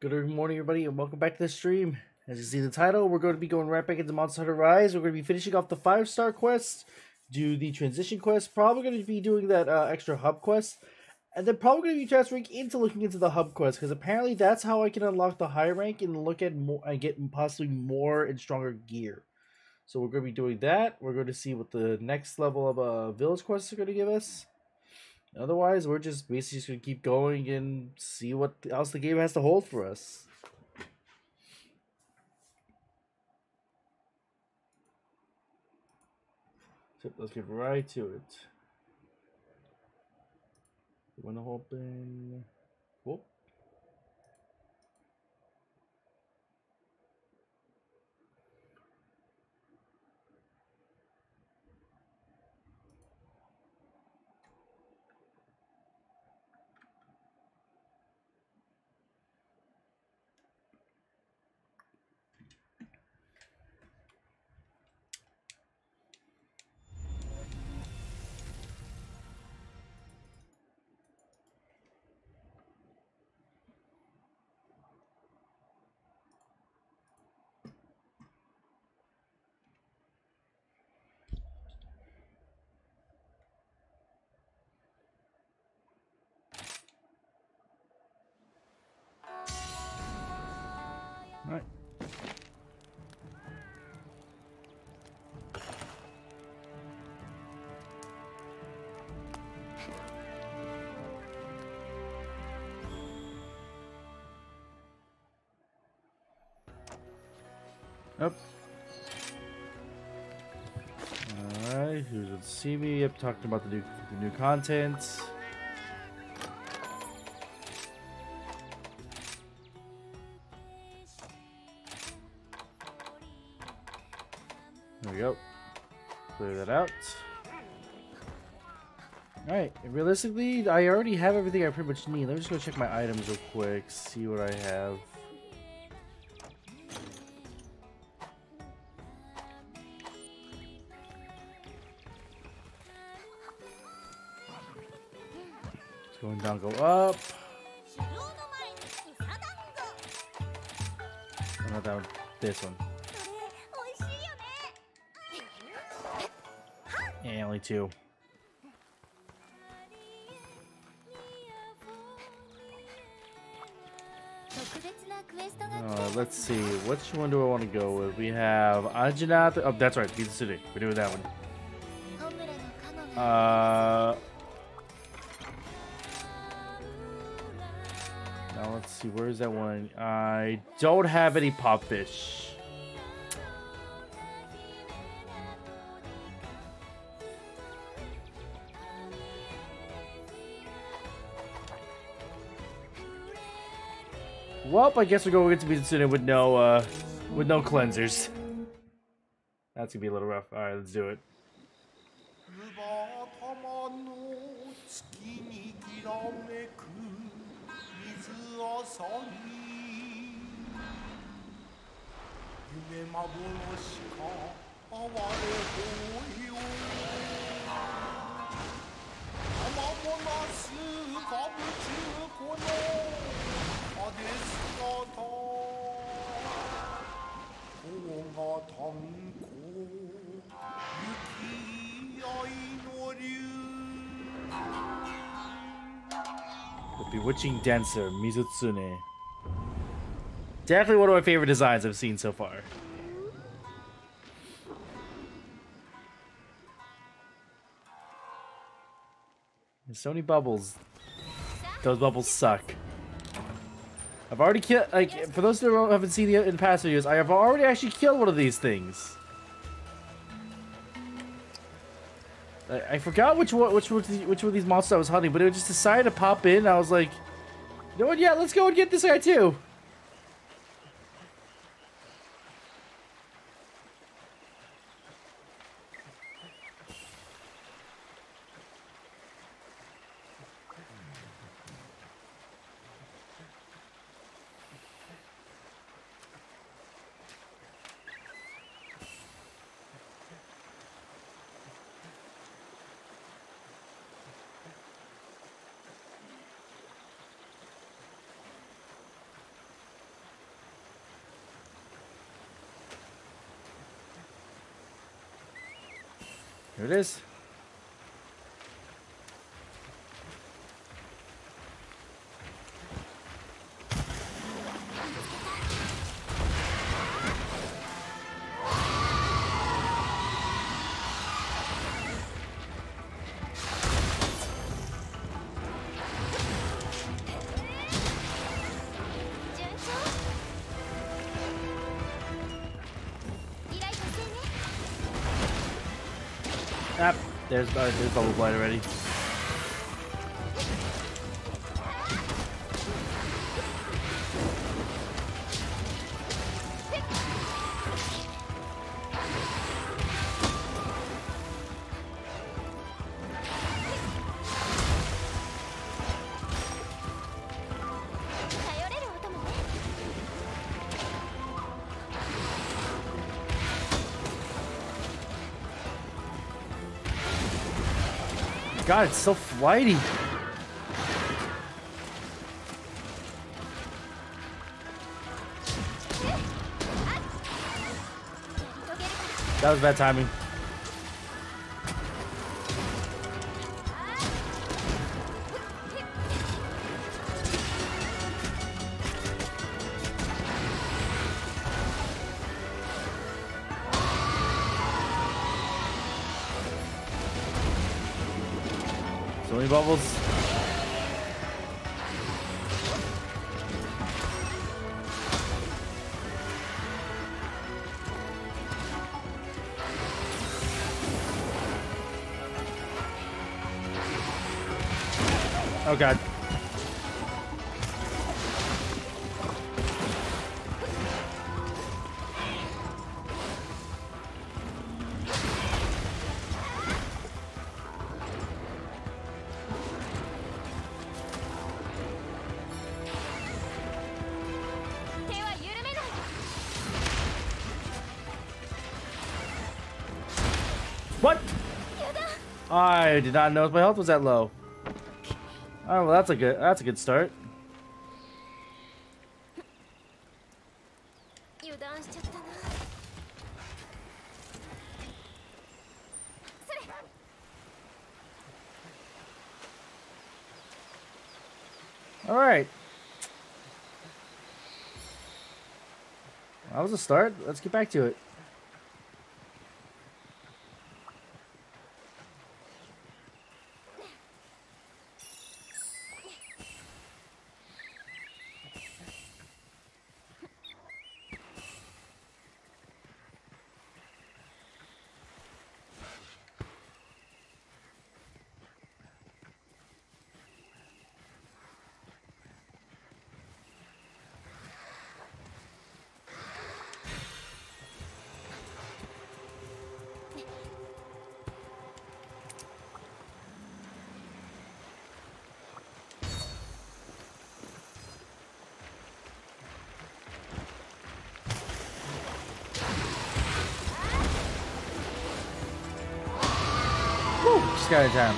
Good morning, everybody, and welcome back to the stream. As you see the title, we're going to be going right back into Monster Hunter Rise. We're going to be finishing off the five star quest, do the transition quest, probably going to be doing that uh, extra hub quest, and then probably going to be transferring into looking into the hub quest because apparently that's how I can unlock the high rank and look at more and get possibly more and stronger gear. So we're going to be doing that. We're going to see what the next level of uh, village quests are going to give us. Otherwise, we're just basically just gonna keep going and see what else the game has to hold for us. So let's get right to it. Wanna open? Whoop. Yep. Alright, who's with CB? Yep, talking about the new the new content. There we go. Clear that out. Alright, realistically, I already have everything I pretty much need. Let me just go check my items real quick, see what I have. Down, go up. Oh, that one. This one. Yeah, only two. Uh, let's see. Which one do I want to go with? We have Anjanath. Oh, that's right. Pizza City. We're doing that one. Uh. Let's see. Where is that one? I don't have any popfish. Well, I guess we're going into Pizza City with no, uh, with no cleansers. That's gonna be a little rough. All right, let's do it. さに夢幻か哀れぼうよ。玉もなすかぶちゅこの派手姿甲が炭鉱雪合いの竜 The Bewitching Dancer, Mizutsune. Definitely one of my favorite designs I've seen so far. There's so many bubbles. Those bubbles suck. I've already killed, like, for those that haven't seen it in past videos, I have already actually killed one of these things. I, I forgot which one, which, which, which one of these monsters I was hunting, but it just decided to pop in. I was like, you know what? Yeah, let's go and get this guy too. It is. There's, uh, there's Bubble Blight already. God, it's so flighty. That was bad timing. I did not know my health was that low. Oh, well, that's a good, that's a good start. All right. That was a start. Let's get back to it. Time.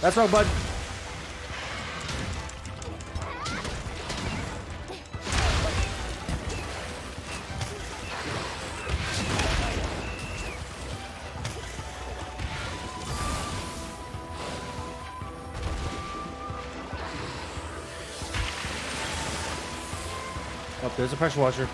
That's wrong, bud. Oh, there's a pressure washer.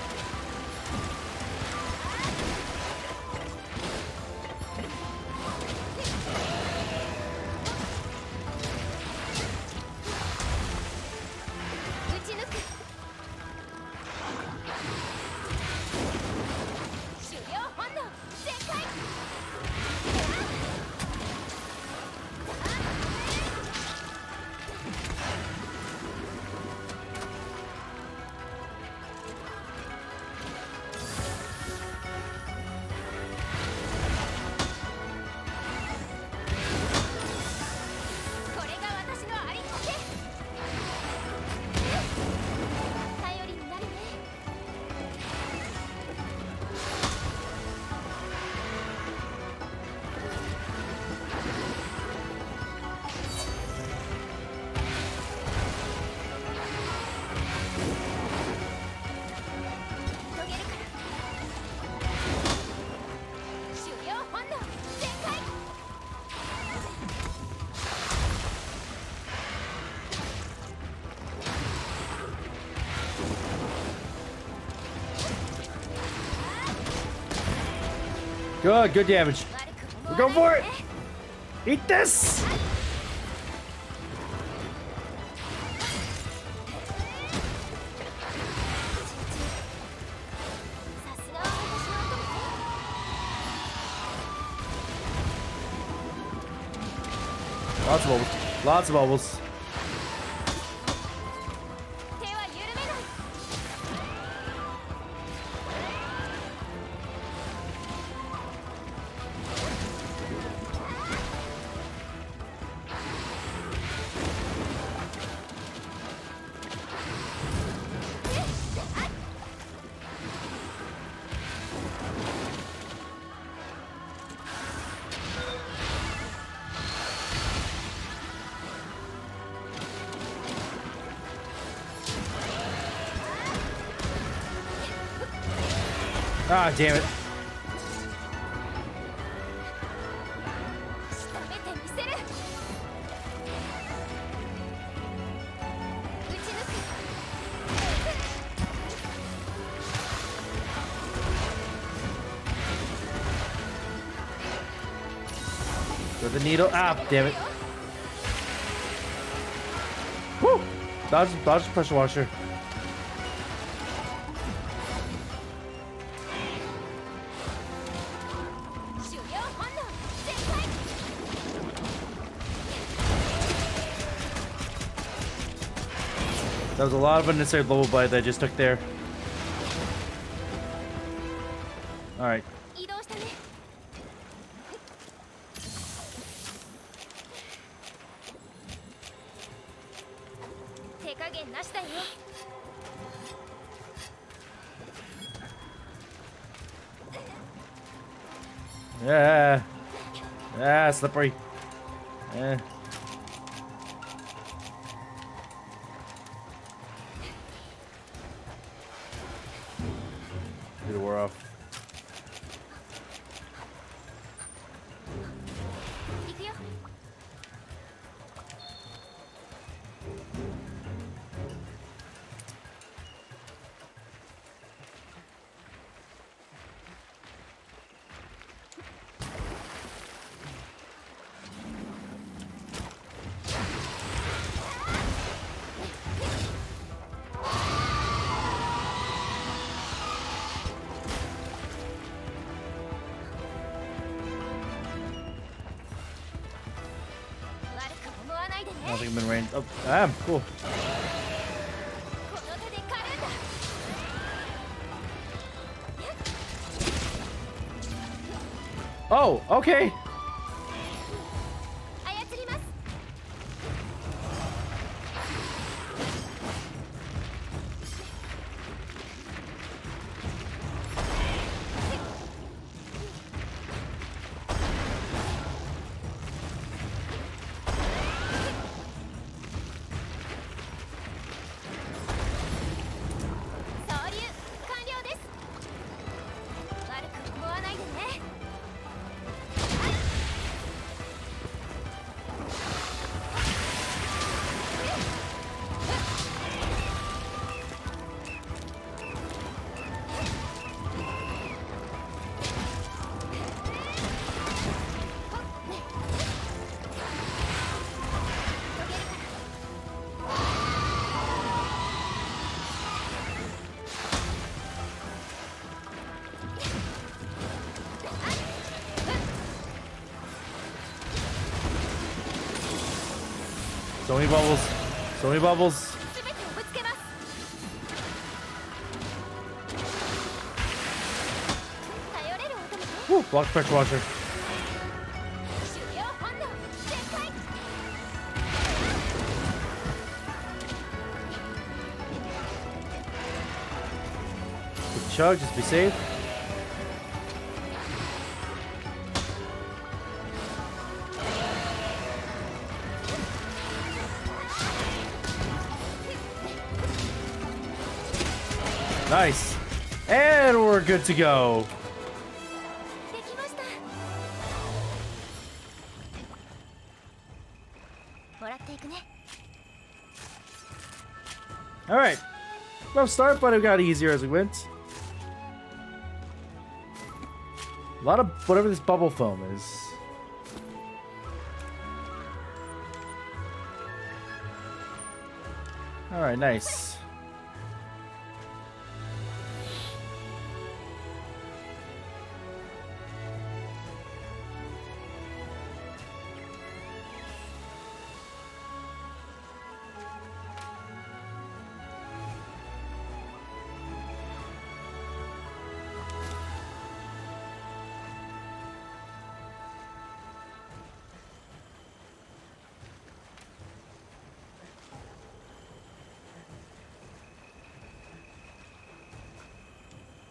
Oh, good damage. We're going for it! Eat this! Lots of bubbles. Lots of bubbles. God damn it. With the needle. Ah, damn it. Woo! Dodge, dodge pressure washer. That was a lot of unnecessary bubble blight that I just took there. Alright. Yeah. Yeah, slippery. I am, cool. Oh, okay. many bubbles. So many bubbles. Woo, block pressure washer. Good chug, just be safe. Nice. And we're good to go. Alright. Rough start, but it got easier as we went. A lot of whatever this bubble foam is. Alright, nice.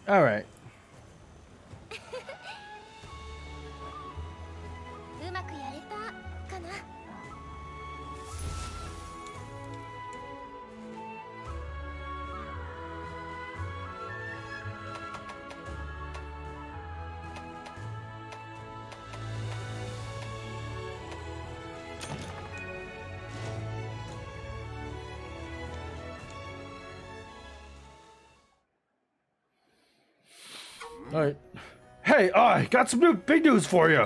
Alright. う Hey, I got some new big news for you.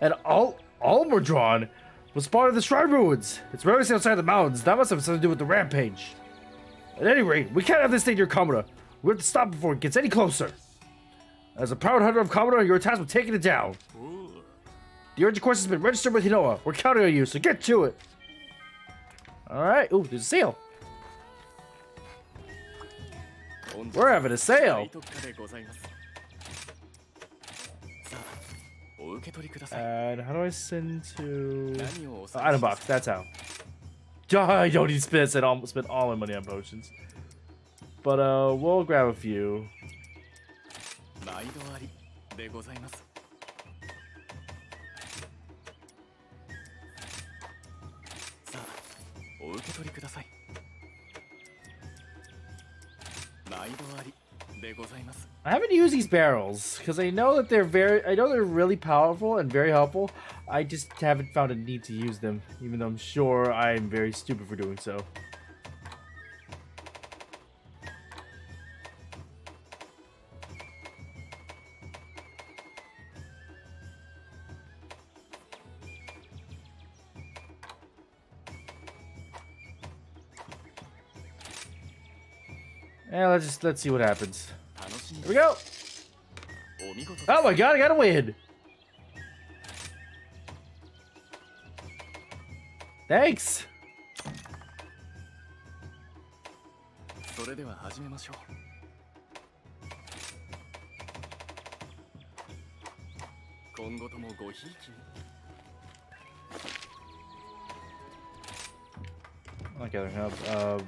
And Al Almudron was spotted in the Shrine Ruins. It's rarely outside the mountains. That must have something to do with the rampage. At any rate, we can't have this thing near Kamura. We have to stop before it gets any closer. As a proud hunter of Kamura, your task with taking it down. The urgent course has been registered with Hinoa. We're counting on you, so get to it. Alright. Ooh, there's a sale. We're having a 大 sale. And how do I send to oh, out of box? That's how. I don't need spits. I almost spent all my money on potions. But uh, we'll grab a few. I these barrels because I know that they're very, I know they're really powerful and very helpful. I just haven't found a need to use them, even though I'm sure I'm very stupid for doing so. Yeah, let's just let's see what happens. Here we go. Oh my god, I gotta win. Thanks. Not gathering up. Uh,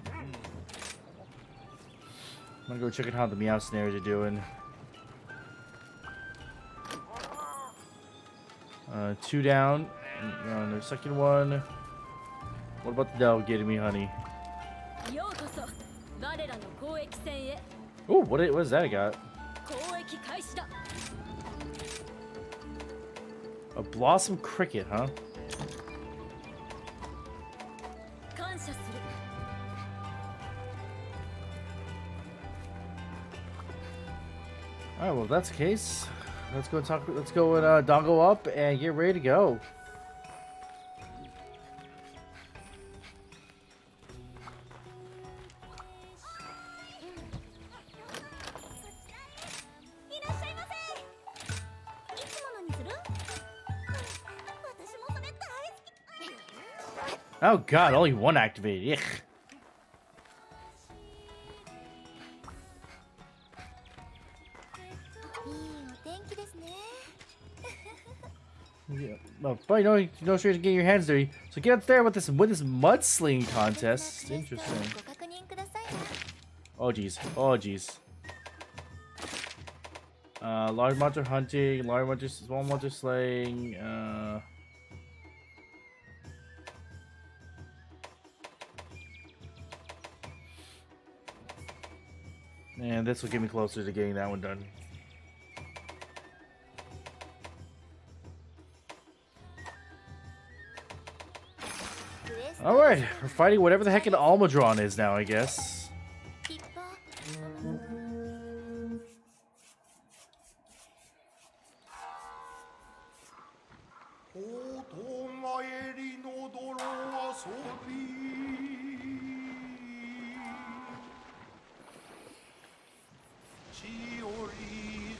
I'm gonna go check out how the Meowcenaries are doing. Uh, two down on the second one. What about the dog getting me, honey? Ooh, what, what is that I got? A blossom cricket, huh? All right, well, if that's the case, let's go and talk. Let's go and uh, up and get ready to go. Oh god, only one activated. Yuck. But you know, you know, sure to getting your hands dirty. So get up there with this with this mudslinging contest. Interesting. Oh jeez. Oh jeez. Uh, large monster hunting, large monster, small monster slaying. Uh... And this will get me closer to getting that one done. Alright, we're fighting whatever the heck an Almudron is now, I guess.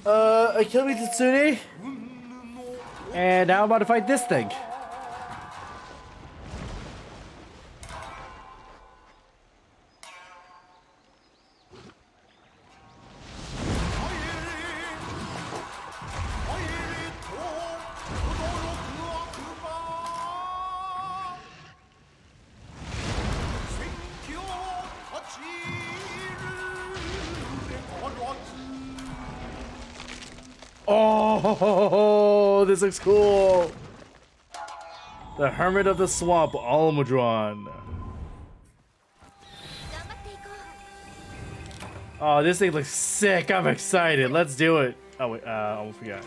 Uh, I killed Mizutsune, and now I'm about to fight this thing. This looks cool. The Hermit of the Swamp, Almudron. Oh, this thing looks sick. I'm excited. Let's do it. Oh, wait. Uh, almost forgot.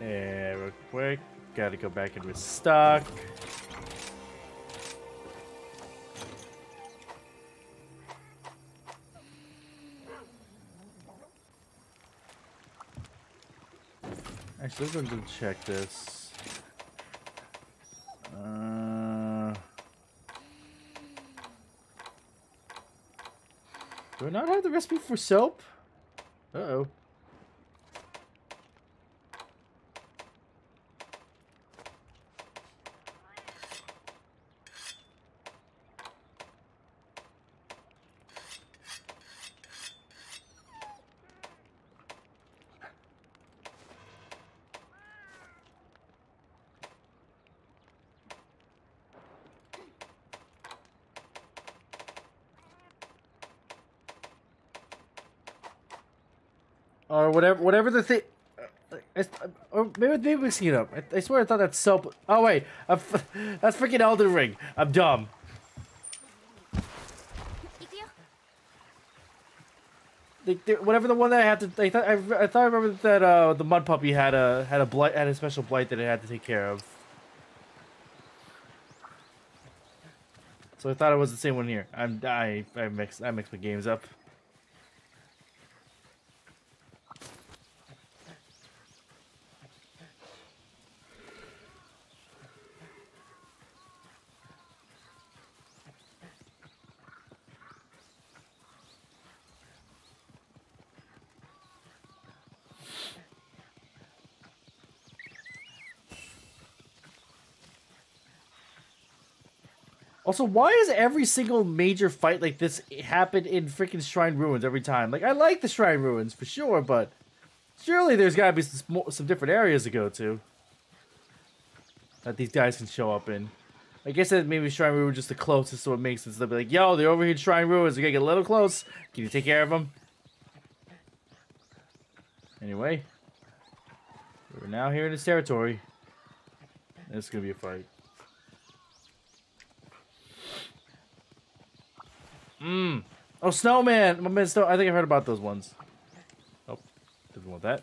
Yeah, real quick. Gotta go back and restock. Actually, let's go check this. Uh... Do I not have the recipe for soap? Uh-oh. or whatever whatever the thing I, or Maybe, maybe we've seen him. I, I, swear I thought that's soap. Oh, wait. that's freaking Elden Ring. I'm dumb. Whatever the one that I had to, I thought I, I thought I remember that uh, the mud puppy had a had a blight had a special blight that it had to take care of. So I thought it was the same one here. I'm I I mixed I mixed my games up. Also, why is every single major fight like this happen in freaking Shrine Ruins every time? Like, I like the Shrine Ruins for sure, but surely there's gotta be some, some different areas to go to that these guys can show up in. I guess that maybe Shrine Ruins just the closest, so it makes sense. They'll be like, "Yo, they're over here in Shrine Ruins. We gotta get a little close. Can you take care of them?" Anyway, we're now here in this territory. This is gonna be a fight. Mmm. Oh, Snowman! My man, Snow. I think I've heard about those ones. Oh, didn't want that.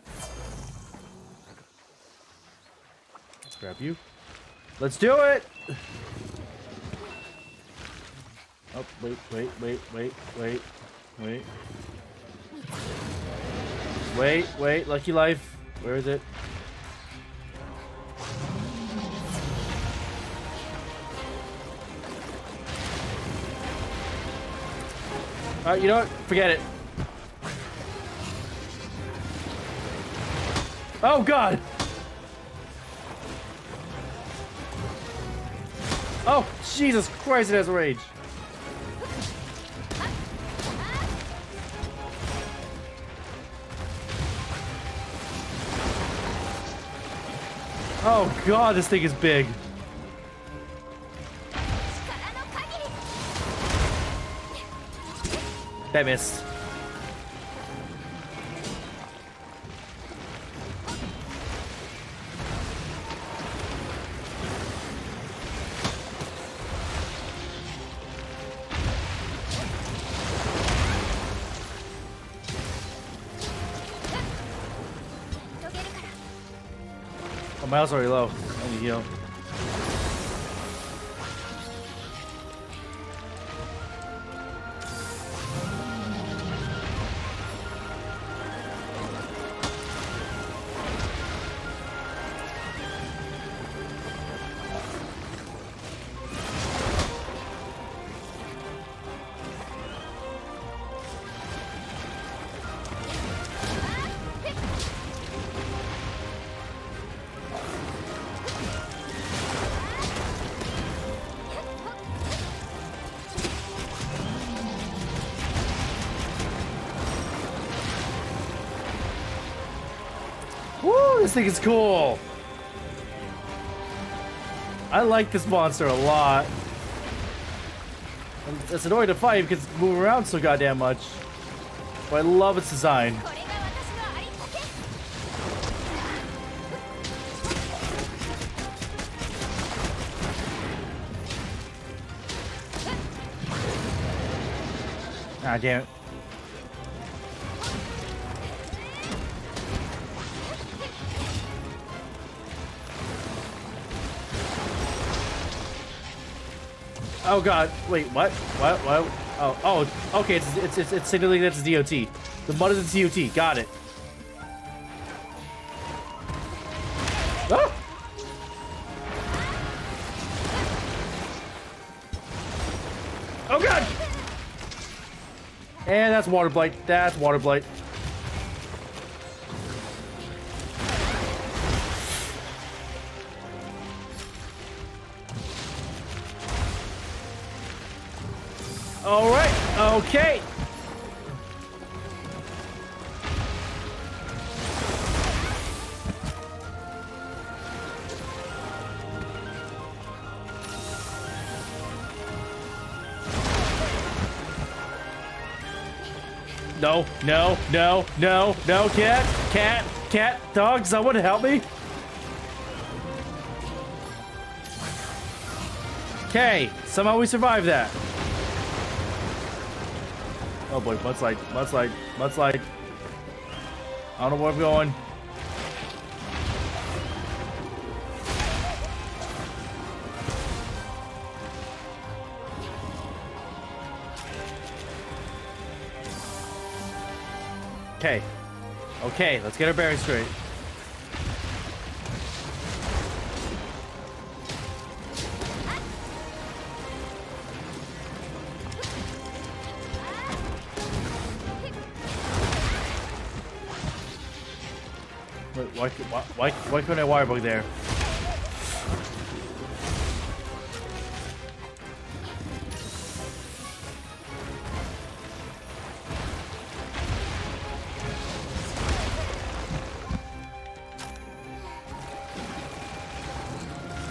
Grab you. Let's do it! Oh, wait, wait, wait, wait, wait, wait. Wait, wait, Lucky Life. Where is it? Alright, you know what? Forget it. Oh god! Oh, Jesus Christ, it has rage. Oh god, this thing is big. That missed. Oh, my health's already low. I need heal. think it's cool. I like this monster a lot. And it's annoying to fight because it's moving around so goddamn much. But I love its design. Ah, damn it. Oh god, wait, what? What? What? Oh, oh, okay, it's, it's, it's, it's signaling that it's DOT. The mud is a DOT, got it. Ah! Oh god! And that's water blight. That's water blight. Okay. No, no, no, no, no, cat, cat, cat, dog, someone help me. Okay, somehow we survived that. Oh boy, mudslide, mudslide, mudslide. I don't know where I'm going. Okay. Okay, let's get our bearings straight. Why, why, couldn't I wirebug there?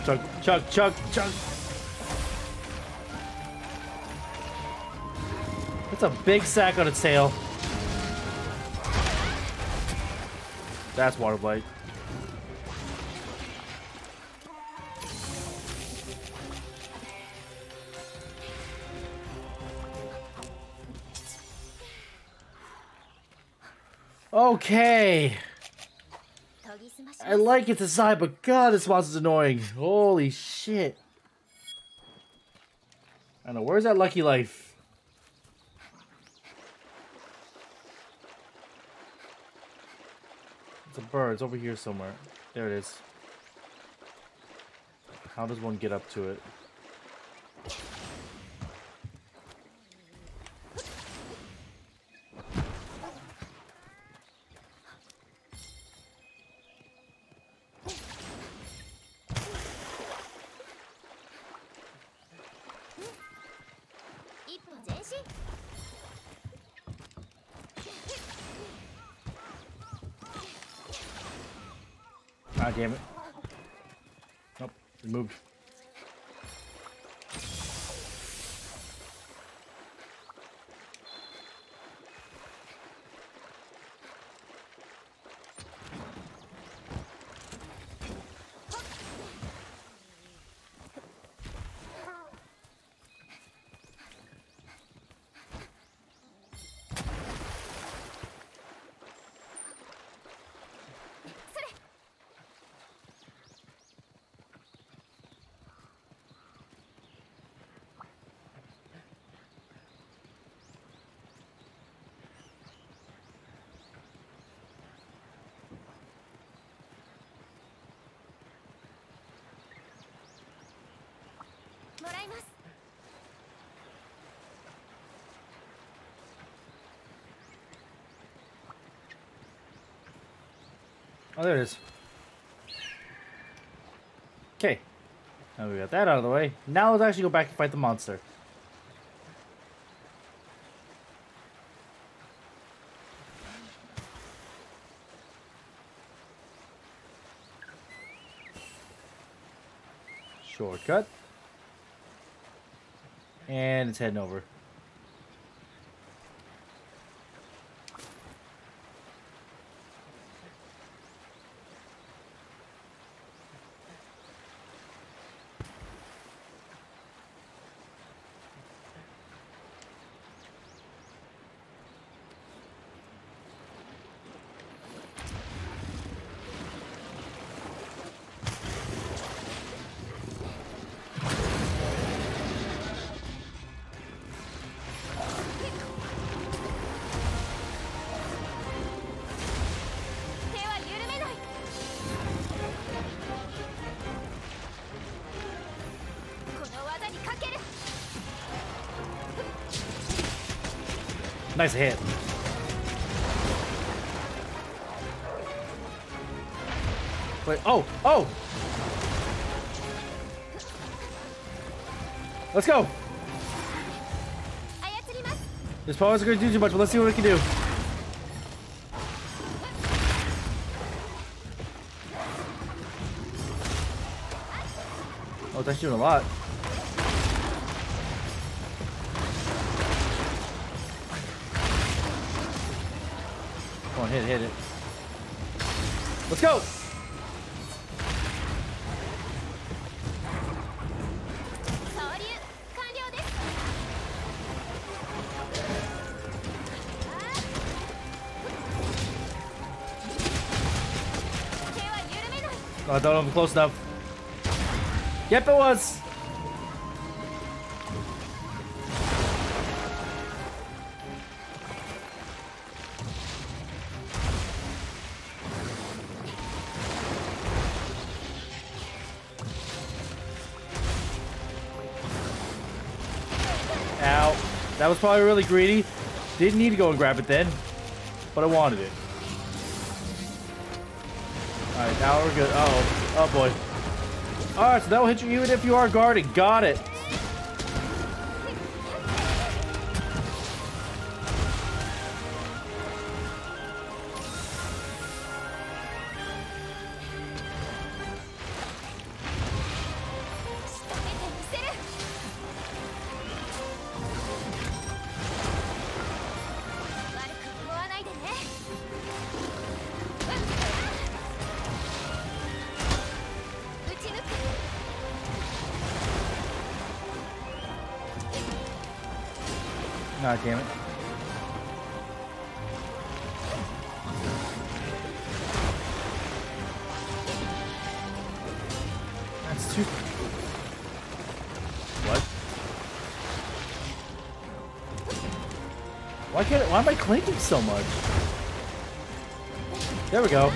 Chug, chug, chug, chug. That's a big sack on its tail. That's water. Okay. I like it to design, but god, this monster's annoying. Holy shit. I know, where's that lucky life? It's a bird, it's over here somewhere. There it is. How does one get up to it? Oh, there it is. Okay. Now we got that out of the way. Now let's actually go back and fight the monster. Shortcut. And it's heading over. Nice hit. Wait, oh, oh! Let's go! This probably isn't gonna do too much, but let's see what we can do. Oh, that's doing a lot. Go! Oh, I don't know if I'm close enough. Yep, it was. That was probably really greedy. Didn't need to go and grab it then, but I wanted it. Alright, now we're good. Uh oh. Oh boy. Alright, so that will hit you even if you are guarded. Got it. Why am I clinking so much? There we go.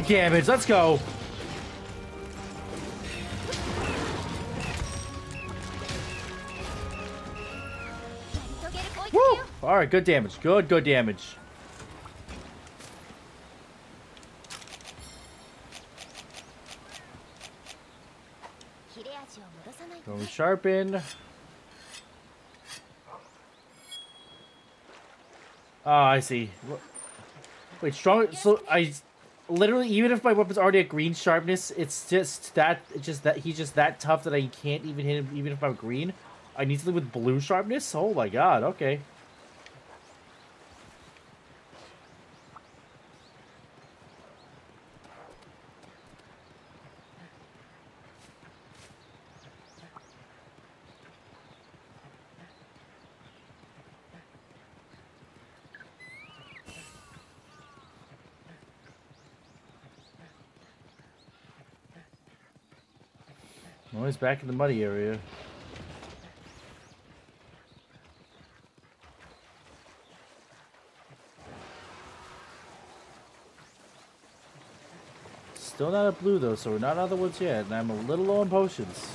Big damage, let's go. Woo! Alright, good damage. Good, good damage. Going sharpen. Oh, I see. Wait, strong. So I literally, even if my weapon's already at green sharpness, it's just that. It's just that he's just that tough that I can't even hit him, even if I'm green. I need something with blue sharpness. Oh my god. Okay. He's back in the muddy area. Still not a blue though, so we're not out of the woods yet, and I'm a little low on potions.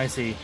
I see.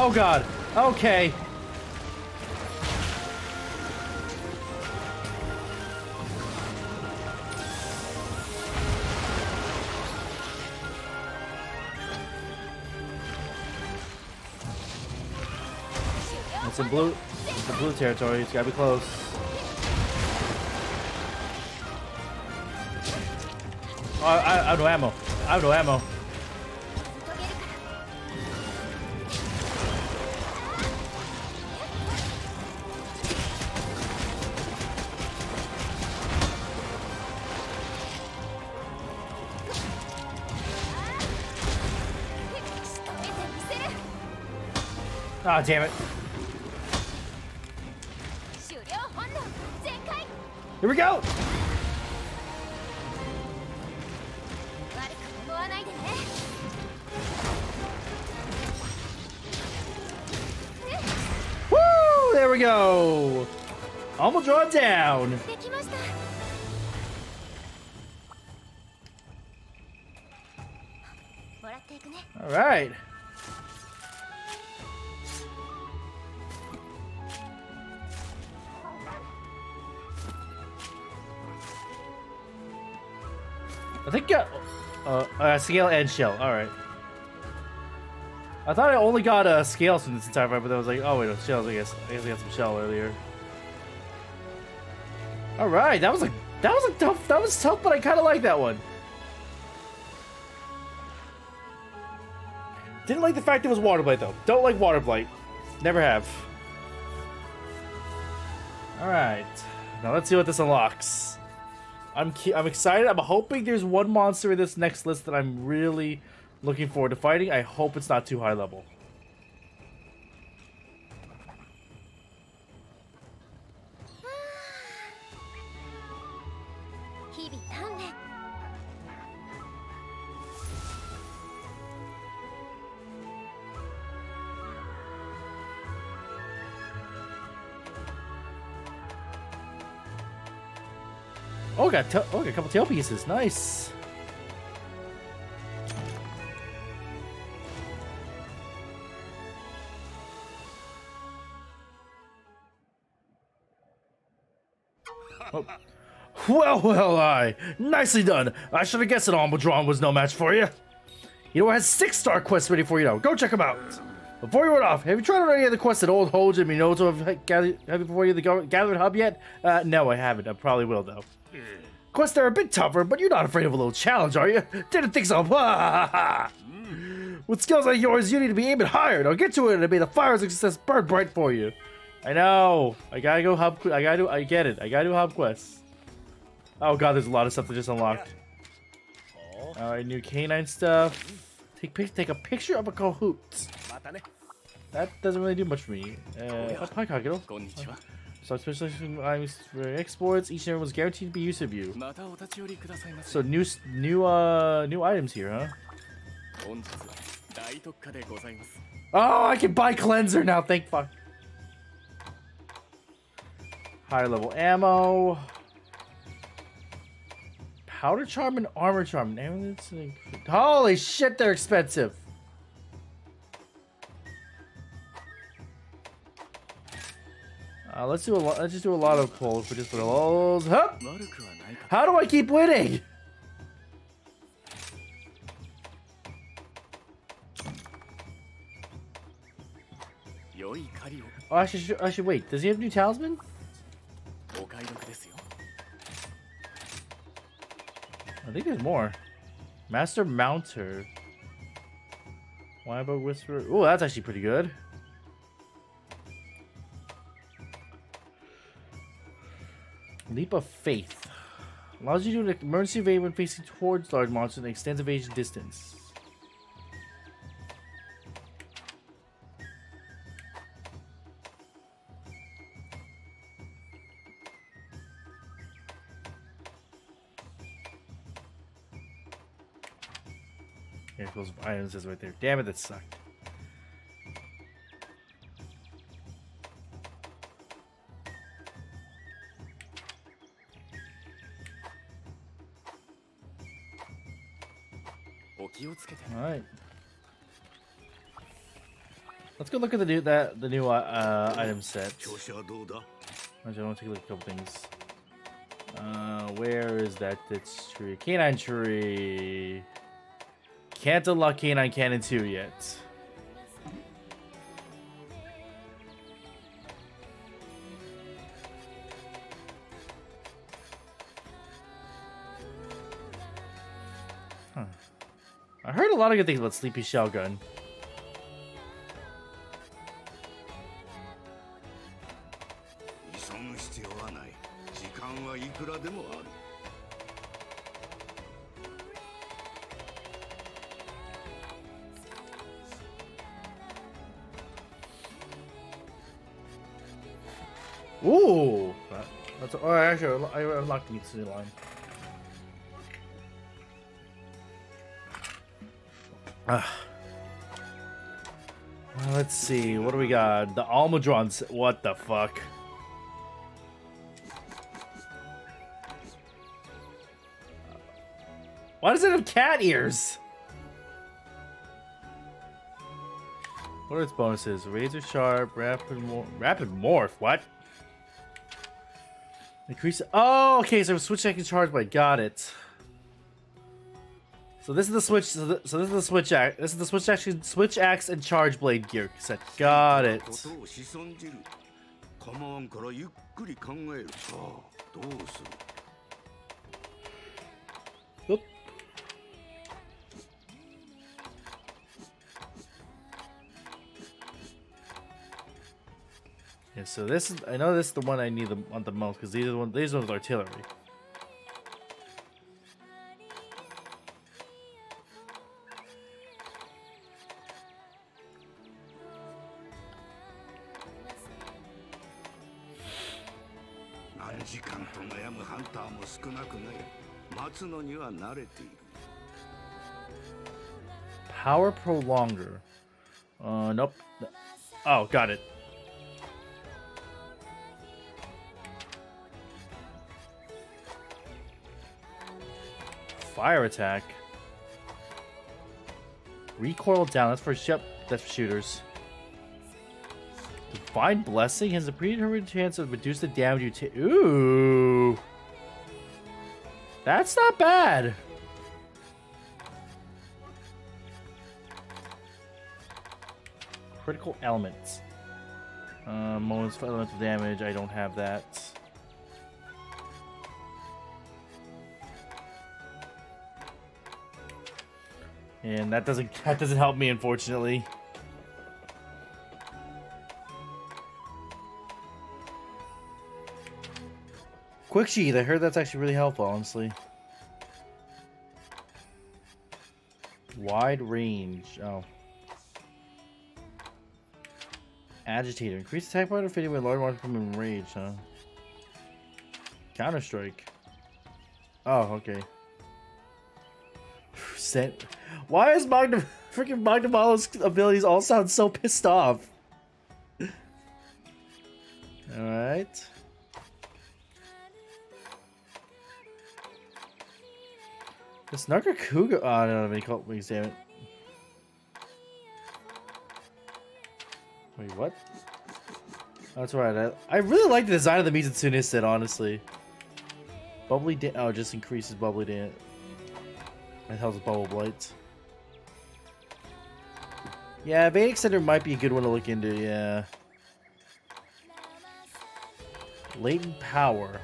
Oh god. Okay. It's in blue. It's in blue territory. It's gotta be close. Oh, I, I, have no ammo. I have no ammo. God oh, damn it. Here we go! Woo! There we go! Almost draw down. Scale and shell. All right. I thought I only got uh, scales from this entire fight, but I was like, oh wait, no, shells. I guess I guess I got some shell earlier. All right, that was a that was a tough that was tough, but I kind of like that one. Didn't like the fact it was water blight though. Don't like water blight. Never have. All right, now let's see what this unlocks. I'm I'm excited. I'm hoping there's one monster in this next list that I'm really looking forward to fighting. I hope it's not too high level. Got oh, got a couple tail pieces. Nice. Oh. Well, well, I nicely done. I should have guessed that Almudron was no match for you. You know, it has six star quests ready for you now. Go check them out. Before you run off, have you tried out any of the quests that Old Hoge and Minoto have gathered have before you the gathered hub yet? Uh, no, I haven't. I probably will though. Hmm. Of course, they're a bit tougher, but you're not afraid of a little challenge, are you? Didn't think so. With skills like yours, you need to be aiming higher. Now get to it and be the fires of success burn bright for you. I know. I gotta go hub. I gotta do. I get it. I gotta do hub quests. Oh god, there's a lot of stuff that just unlocked. All right, new canine stuff. Take pic. Take a picture of a Kahoot. That doesn't really do much for me. Uh, hi, so especially items for exports, each and was guaranteed to be use of you. So new new uh new items here, huh? Oh, I can buy cleanser now. Thank fuck. Higher level ammo. Powder charm and armor charm. Holy shit, they're expensive. Uh, let's do a lot. Let's just do a lot of pulls for just the lulls. Huh? How do I keep winning? Oh, I should, I should wait. Does he have new talisman? I think there's more. Master Mounter. Wirebug Whisperer? Oh, that's actually pretty good. Leap of Faith. Allows you to do an emergency evade when facing towards large monsters and extends evasion distance. Here goes items is right there. Damn it, that sucked. Let's go look at the new that the new uh, uh item set. I want to take a look at a couple things. Uh, where is that? It's tree. Canine tree. Can't unlock Canine Cannon 2 yet. Huh. I heard a lot of good things about Sleepy Shellgun. Unlocked the Mitsuki line. Let's see. What do we got? The Almudron. s- What the fuck? Why does it have cat ears? What are its bonuses? Razor sharp, rapid rapid morph. What? Increase. Oh, okay. So switch action charge by. Got it. So this is the switch. So, th- so this is the switch act. This is the switch action, switch axe, and charge blade gear set. Got it. Okay, so this is, I know this is the one I need the, want the most because these are the ones. these ones are artillery. Power prolonger. Uh, nope. Oh, got it. Fire attack. Recoil down. That's for yep. That's for shooters. Divine blessing has a predetermined chance to reduce the damage you take. Ooh, that's not bad. Critical elements. Uh, moments for elemental damage. I don't have that. And that doesn't that doesn't help me, unfortunately. Quick sheath. I heard that's actually really helpful, honestly. Wide range. Oh. Agitator. Increase attack power fitting with large monster from enrage, huh? Counter strike. Oh, okay. Sent. Why is Magna freaking Magnamalo's abilities all sound so pissed off? Alright. This Nargacuga. Oh, no, no, call me, damn it. Wait, what? That's right. I, I really like the design of the Mizutsune set, honestly. Bubbly dan- Oh, just increases bubbly dan. It helps bubble blight. Yeah, Vedic Center might be a good one to look into, yeah. Latent power.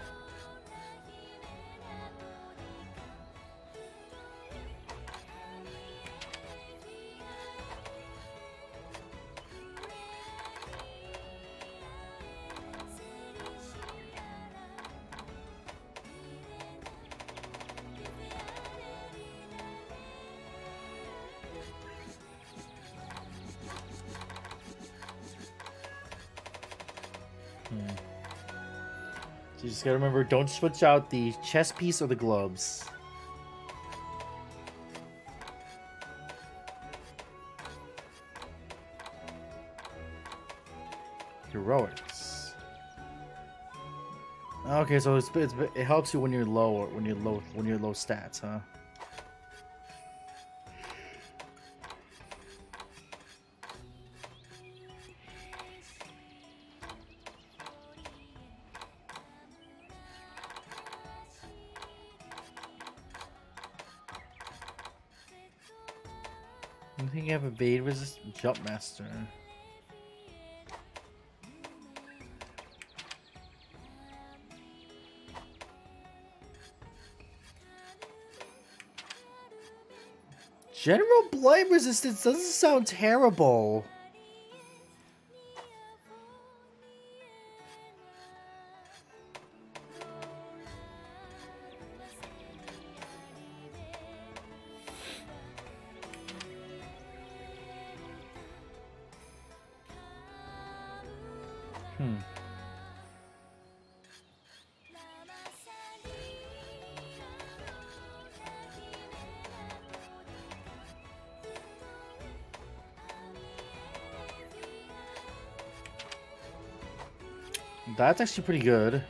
You just gotta remember, don't switch out the chest piece or the gloves. Heroics. Okay, so it's, it's, it helps you when you're low when you're low when you're low stats, huh? Resist jump master. General blight resistance doesn't sound terrible. That's actually pretty good.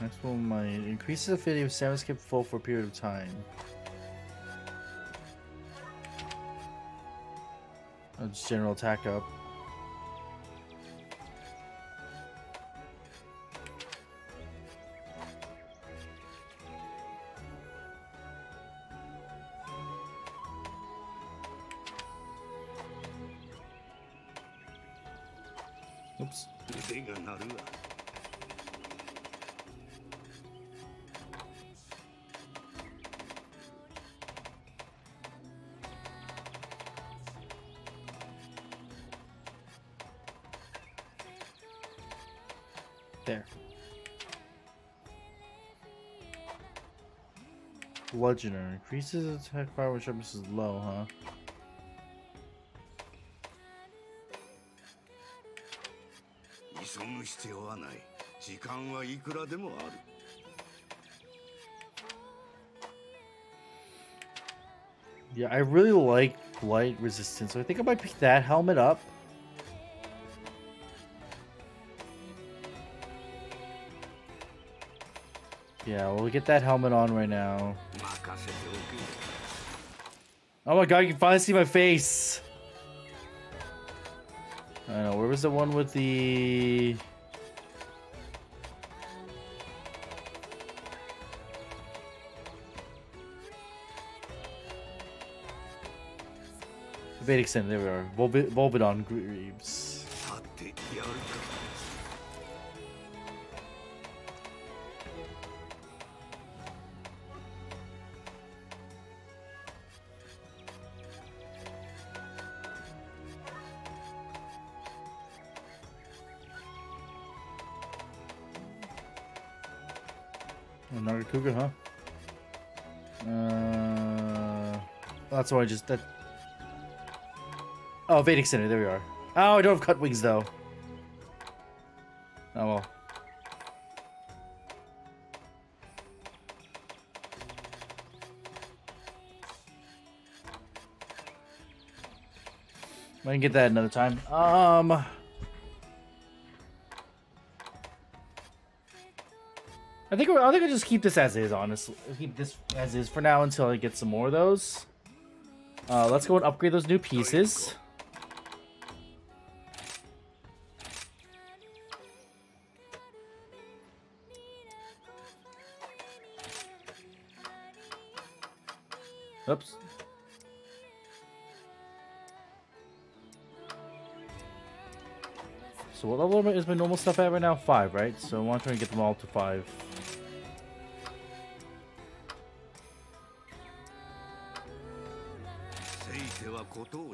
Next one might increases affinity of salmon skip full for a period of time. That's general attack up. bludgeoner. Increases attack power when sharpness is low, huh? Yeah, I really like blight resistance, so I think I might pick that helmet up. Yeah, we'll get that helmet on right now. Oh my god, you can finally see my face! I don't know, where was the one with the... Vedic Sin, there we are. Volvidon Greaves. That's I just that. Oh, Vedic Center, there we are. Oh, I don't have cut wings though. Oh well. I can get that another time. Um. I think I think I'll just keep this as is. Honestly, keep this as is for now until I get some more of those. Uh, let's go and upgrade those new pieces. Oops. So what level is my normal stuff at right now? Five, right? So I want to try and get them all to five.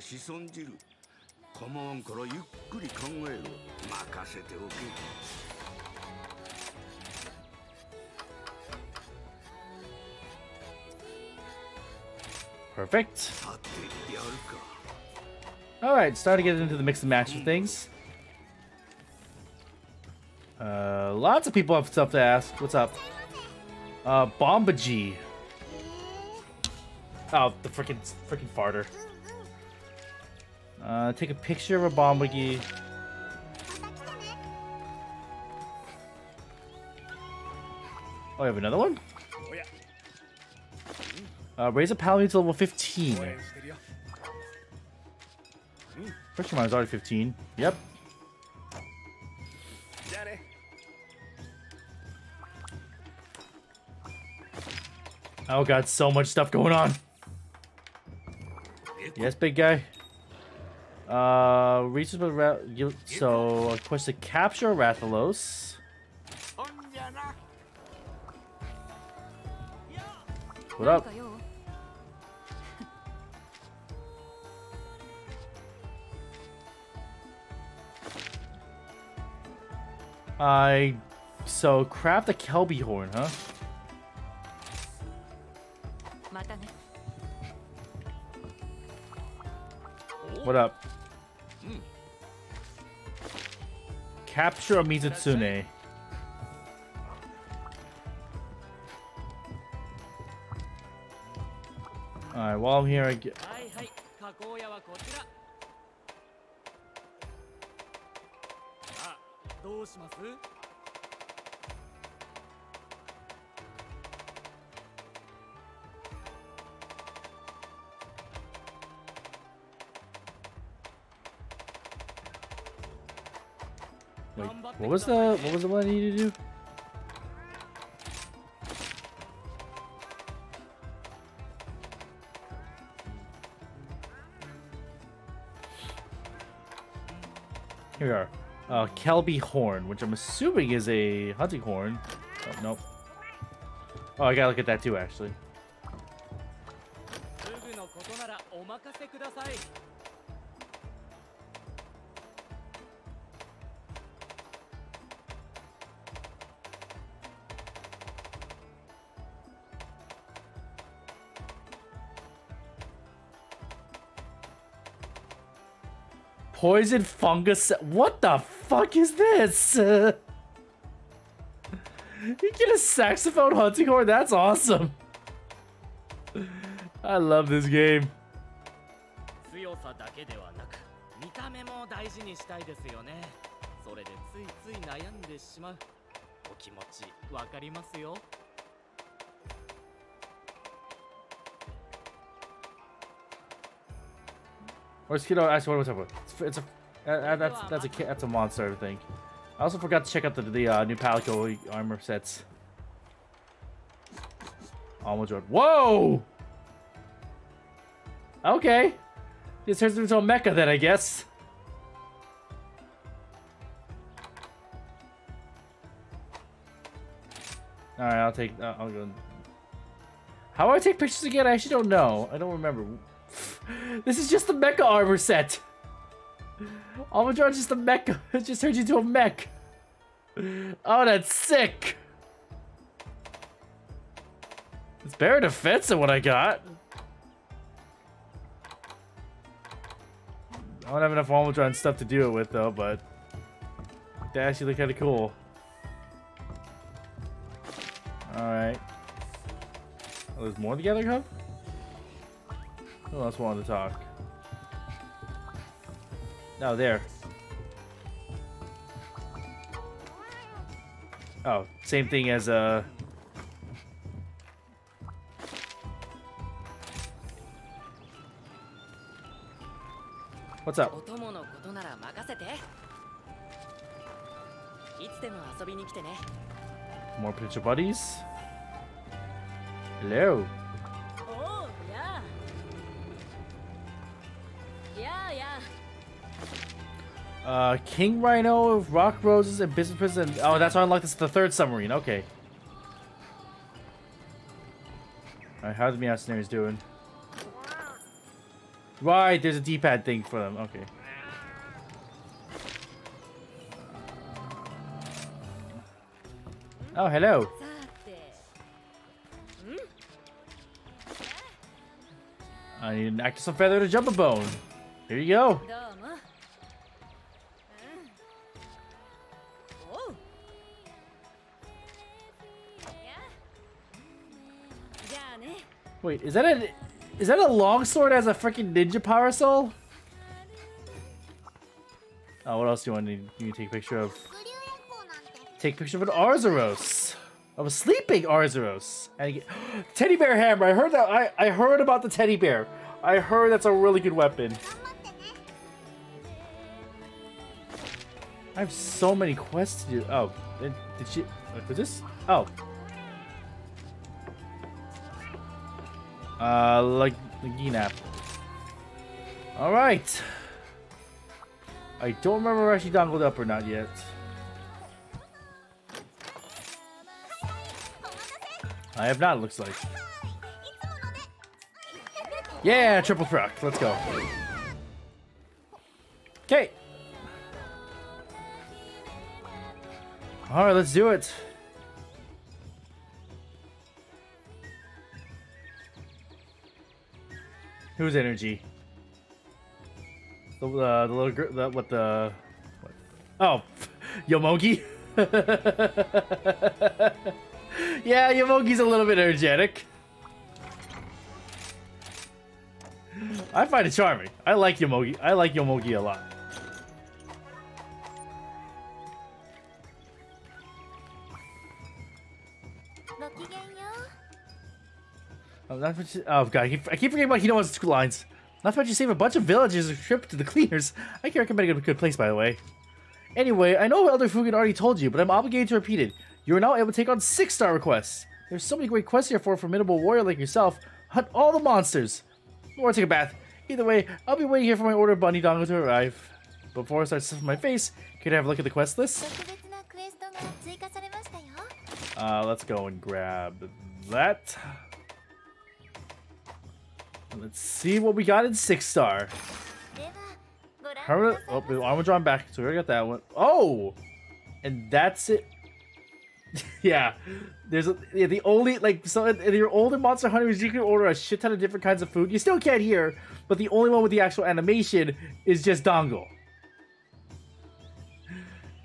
しそんじる構わんからゆっくり考えろ任せておけ。Perfect. Alright, starting to get into the mix and match of things. Uh, lots of people have stuff to ask. What's up? Uh, Bombadgy. Oh, the freaking freaking farter. Uh, take a picture of a Bombadgy. Oh, I have another one? Uh, raise a paladin to level 15. First one was already 15. Yep. Oh god, so much stuff going on. Yes, big guy. Uh, reasonable. Ra you, so, of course, to capture Rathalos. What up? I so craft a Kelbi horn, huh? What up? Capture a Mizutsune. Alright, while I'm here, I get. Ah, what was the what was the one I needed to do? Here we are. Uh, Kelbi horn, which I'm assuming is a hunting horn. Oh, nope. Oh, I gotta look at that too, actually. Poison fungus. What the fuck is this? You get a saxophone hunting horn? That's awesome. I love this game. Or Skeeto, actually, what am I talking about? It's, it's a, uh, that's that's a that's a monster, I think. I also forgot to check out the the uh, new Palico armor sets. Almost Jordan. Whoa! Okay. This turns into a mecha then, I guess. All right, I'll take. Uh, I'll go. How do I take pictures again? I actually don't know. I don't remember. This is just the mecha armor set. Almudron is just a mecha. It just turned you into a mech. Oh, that's sick. It's better defense than what I got. I don't have enough Almudron stuff to do it with though, but they actually look kind of cool. All right. Oh, there's more together, Hub? Who else wanted to talk? No, there. Oh, same thing as, uh... What's up? More picture buddies? Hello. Uh, King Rhino, of Rock Roses, and Business Prison. Oh, that's why I unlocked this the third submarine. Okay. Alright, how's the Meowcenaries doing? Right, there's a D-pad thing for them. Okay. Oh, hello. I need an Actus of Feather to jump a bone. Here you go. Wait, is that a is that a longsword as a freaking ninja parasol? Oh, what else do you want to? You to take a picture of? Take a picture of an Arzuros. Of a sleeping Arzuros. And get, teddy bear hammer. I heard that. I I heard about the teddy bear. I heard that's a really good weapon. I have so many quests to do. Oh, did she? Was this? Oh. Uh, like the Ginap. All right. I don't remember if she dangled up or not yet. I have not. Looks like. Yeah, triple truck. Let's go. Okay. All right, let's do it. Whose energy? The, uh, the little girl, the, what the? What? Oh, Yomogi. yeah, Yomogi's a little bit energetic. I find it charming. I like Yomogi. I like Yomogi a lot. Oh, oh god, I keep, I keep forgetting about Hinoa's two lines. Not about you save a bunch of villages and trip to the cleaners. I can't recommend a good place, by the way. Anyway, I know Elder Fugan already told you, but I'm obligated to repeat it. You are now able to take on six-star requests. There's so many great quests here for a formidable warrior like yourself. Hunt all the monsters. Or take a bath. Either way, I'll be waiting here for my order of bunny dango to arrive. Before I start stuffing my face, can I have a look at the quest list? Uh, let's go and grab that. Let's see what we got in six star. Permanent. Oh, draw drawn back. So we already got that one. Oh, and that's it. yeah, there's a, yeah, the only like so in your older Monster Hunters you can order a shit ton of different kinds of food. You still can't hear, but the only one with the actual animation is just dango.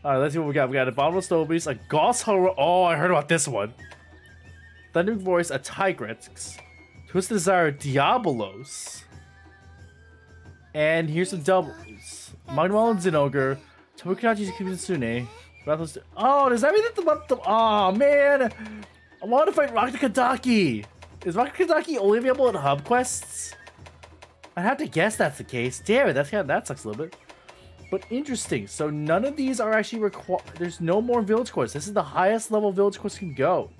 All right, let's see what we got. We got a bottle of Snobies, a Goss Harag. Oh, I heard about this one. Thundering Voice, a Tigrex, Twisted Desire, Diabolos. And here's some doubles. Magnamalo and Zinogre, Tobi-Kadachi Mizutsune, Rathalos. Oh, does that mean that the of. Oh, man! I want to fight Rakna-Kadaki! Is Rakna-Kadaki only available in hub quests? I'd have to guess that's the case. Damn it, that's kind of, that sucks a little bit. But interesting. So none of these are actually required. There's no more village quests. This is the highest level village quest can go.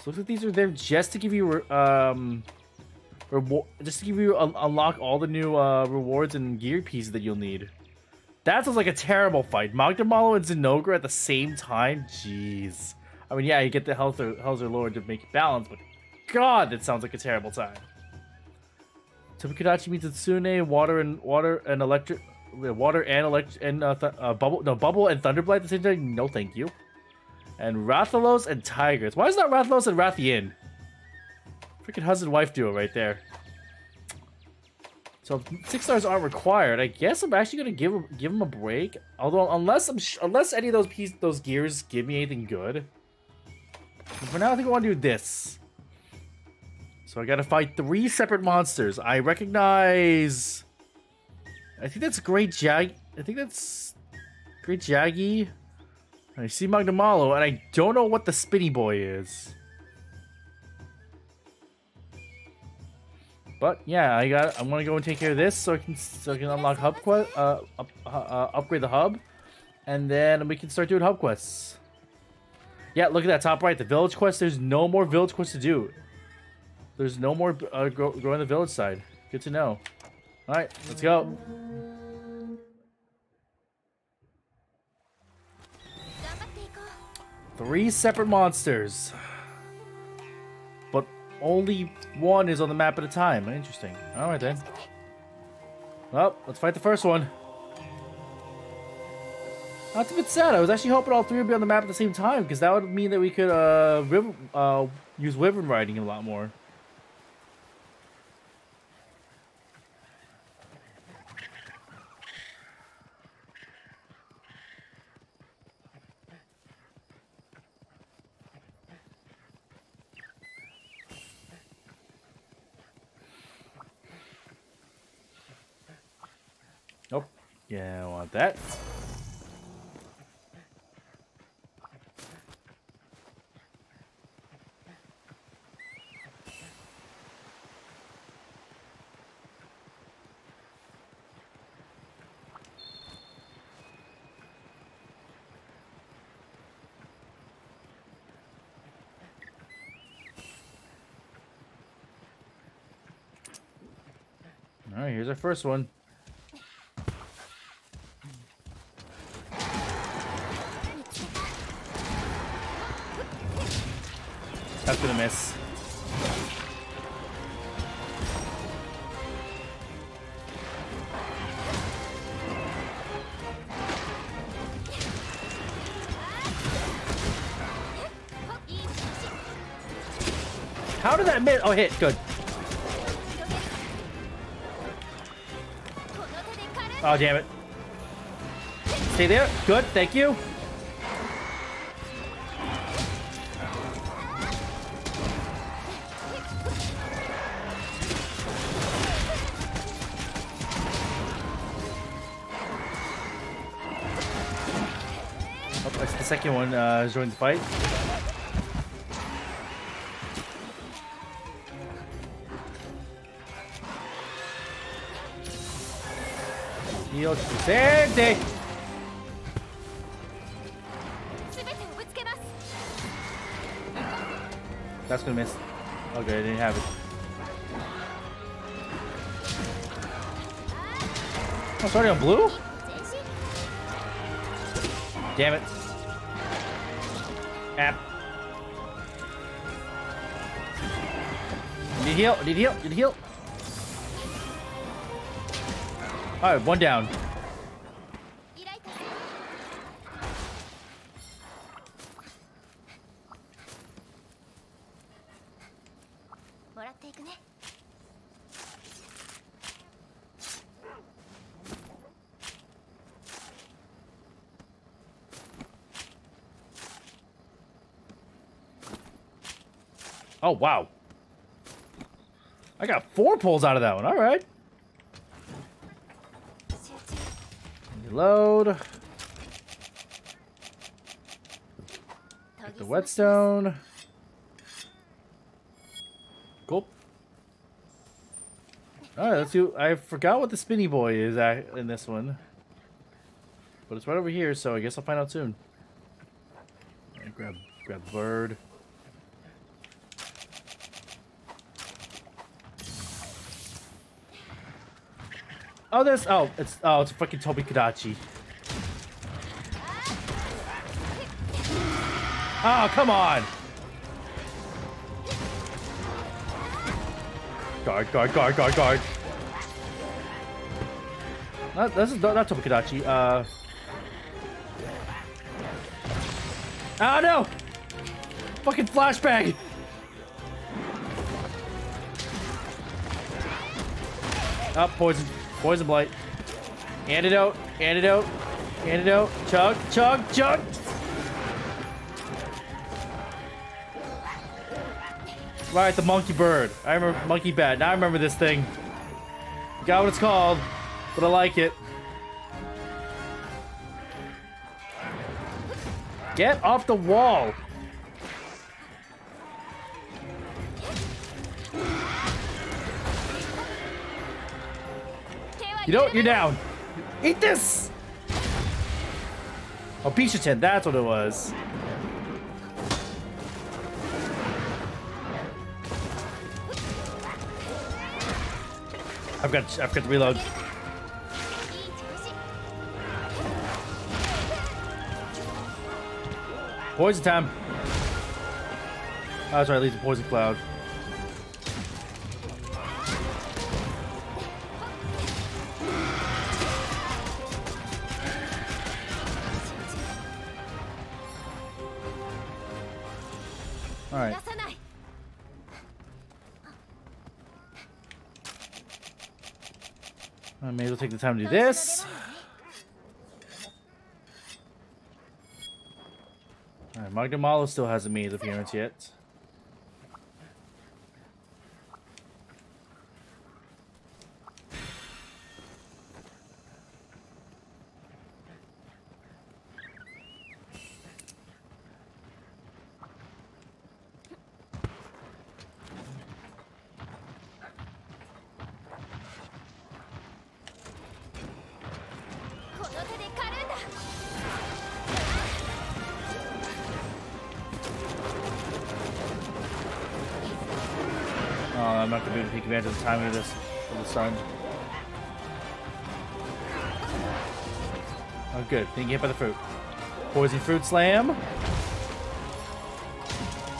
So looks like these are there just to give you um, reward, just to give you un- unlock all the new uh, rewards and gear pieces that you'll need. That sounds like a terrible fight. Magnamalo and Zinogre at the same time. Jeez. I mean, yeah, you get the health or Hell's Lord to make it balance, but God, that sounds like a terrible time. Tobi-Kadachi meets Tsune, water and water and electric, water and electric and uh, uh, bubble, no bubble and thunderblight at the same time. No, thank you. And Rathalos and Tigers. Why is not Rathalos and Rathian? Freaking husband wife duo right there. So six stars aren't required. I guess I'm actually gonna give give him a break. Although unless I'm unless any of those piece those gears give me anything good. But for now, I think I want to do this. So I gotta fight three separate monsters. I recognize. I think that's Great Jag. I think that's Great Jaggy. I see Magnamalo, and I don't know what the Spinny Boy is. But yeah, I got. I'm gonna go and take care of this so I can so I can unlock hub quest. Uh, up, uh, uh, upgrade the hub, and then we can start doing hub quests. Yeah, look at that top right. The village quest. There's no more village quests to do. There's no more uh, go the village side. Good to know. All right, let's go. Three separate monsters. But only one is on the map at a time. Interesting. Alright then. Well, let's fight the first one. That's a bit sad. I was actually hoping all three would be on the map at the same time, because that would mean that we could uh, uh, use wyvern riding a lot more. Nope. Yeah, I want that. All right, here's our first one. That's gonna miss. How did that miss? Oh, hit. Good. Oh, damn it. Stay there. Good. Thank you. Someone uh, has joined the fight. Heal presente! That's gonna miss. Okay, I didn't have it. Oh, sorry, on blue? Damn it. Damn it. App. Need heal, need heal, need heal. Alright, one down. wow. I got four pulls out of that one. All right. Reload. Get the whetstone. Cool. All right, let's do. I forgot what the spinny boy is in this one, but it's right over here, so I guess I'll find out soon. Right, grab, grab the bird. Oh, there's... Oh, it's... Oh, it's fucking Tobi-Kadachi. Oh, come on! Guard, guard, guard, guard, guard. Not, this is not, not Tobi-Kadachi. Uh. Oh no! Fucking flashbang! Up, poison. Poison blight. Antidote. Antidote. Antidote. Chug, chug, chug. Right, the monkey bird. I remember monkey bat. Now I remember this thing. Got what it's called, but I like it. Get off the wall. You know what? You're down. Eat this! Oh, Pizza that's what it was. I've got, I've got the reload. Poison time. Oh, that's right, leaves the poison cloud. time to do this. Alright, Magnamalo still hasn't made his appearance yet. Advantage of the timing of this of the sun. Oh, good. Didn't hit by the fruit. Poison fruit slam.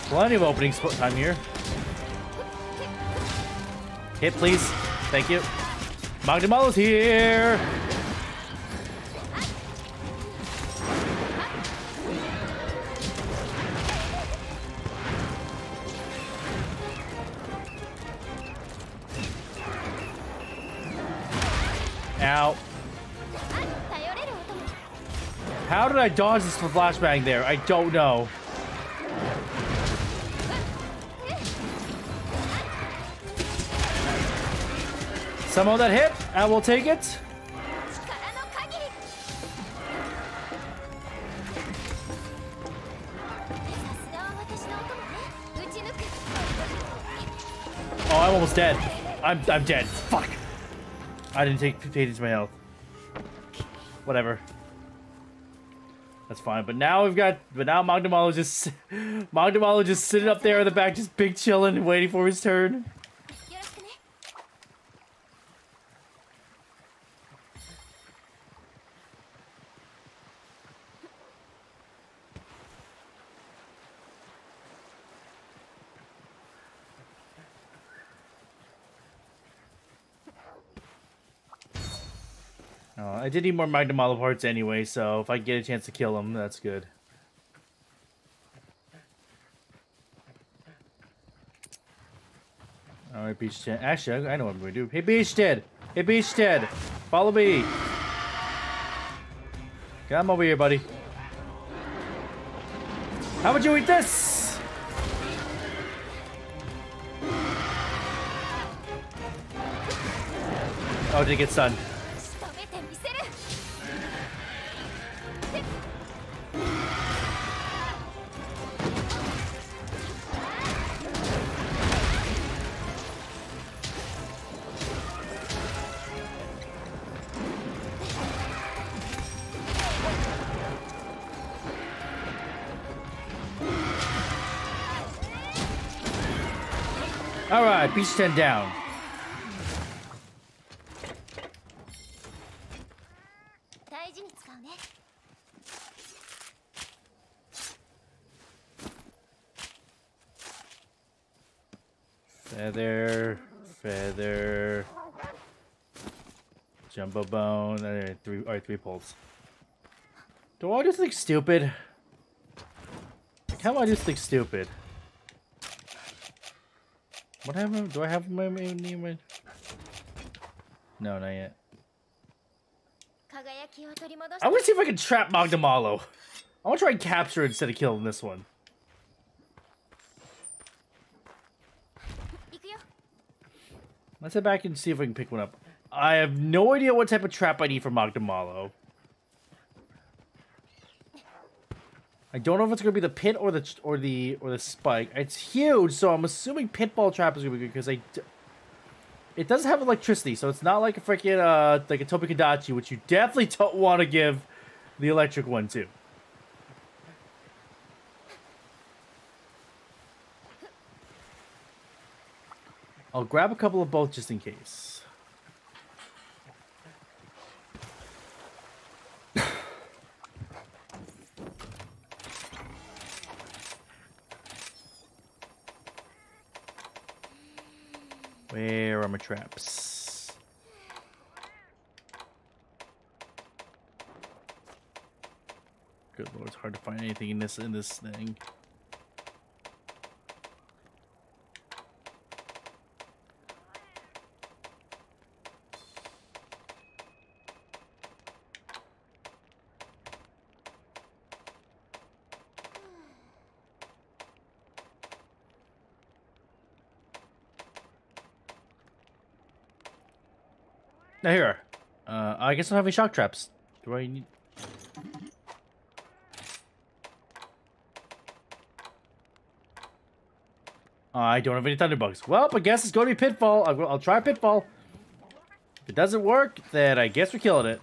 Plenty of opening time here. Hit, please. Thank you. Magnamalo's here. did I dodge this flashbang there? I don't know. Somehow that hit. I will take it. Oh, I'm almost dead. I'm, I'm dead. Fuck. I didn't take pay into to my health. Whatever. That's fine. But now we've got. But now Magnamalo just Magnamalo just sitting up there in the back, just big chilling waiting for his turn. Oh, I did need more Magnamalo parts anyway, so if I get a chance to kill him, that's good. Alright, Bishaten. Actually, I know what I'm going to do. Hey, Bishaten! Hey, Bishaten! Follow me! Come over here, buddy. How would you eat this? Oh, did it get stunned? that beach down. Feather, feather, jumbo bone, three, all right, three poles. Do I just think stupid? How do I just think stupid? What happened? Do I have my name? My... No, not yet. I want to see if I can trap Magnamalo. I want to try and capture instead of killing this one. Let's head back and see if we can pick one up. I have no idea what type of trap I need for Magnamalo. I don't know if it's gonna be the pit or the or the or the spike. It's huge, so I'm assuming pitfall trap is gonna be good because I. It does have electricity, so it's not like a freaking uh like a Tobi-Kadachi, which you definitely don't want to give the electric one to. I'll grab a couple of both just in case. Where are my traps? Good lord, it's hard to find anything in this in this thing. Here. Uh, I guess I don't have any shock traps. Do I need... I don't have any thunderbugs. Well, I guess it's going to be pitfall. I'll, I'll try pitfall. If it doesn't work, then I guess we're killing it.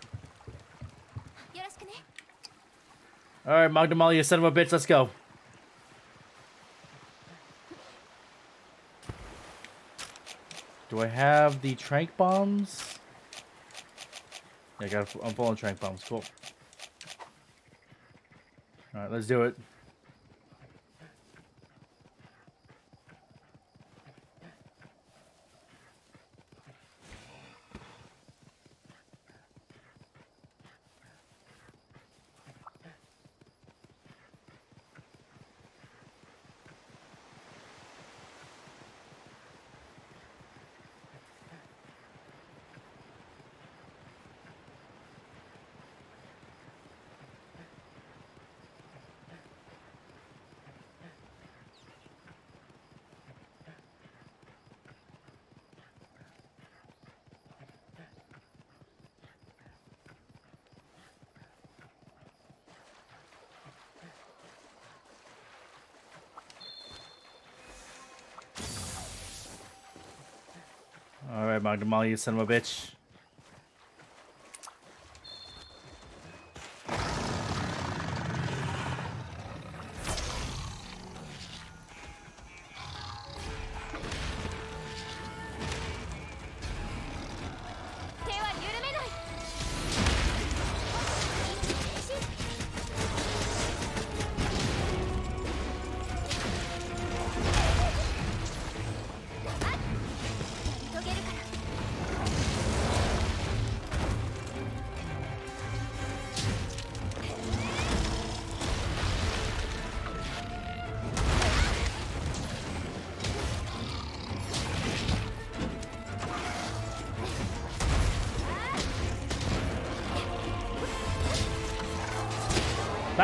All right, Magnamalo, son of a bitch, let's go. Do I have the trank bombs? Yeah, I got. I'm full on trank bombs. Cool. All right, let's do it. All right, Magdamali, you son of a bitch.!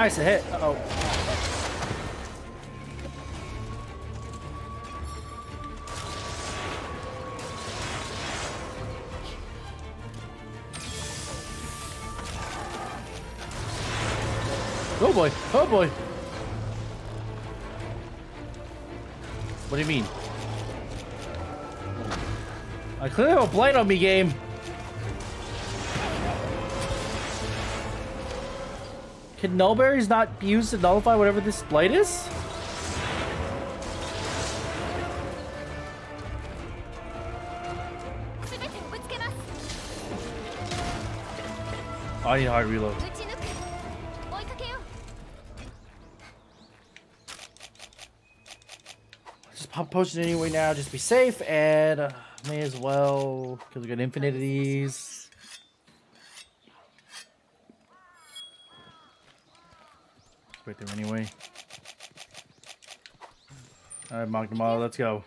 Nice hit. Uh oh. Oh boy. Oh boy. What do you mean? I clearly have a blight on me game. Can nullberries not be used to nullify whatever this blight is? I need hard reload. Just pop potion anyway now, just be safe, and uh, may as well, because we got infinite of these. Right there anyway. Alright, Magnamalo, let's go.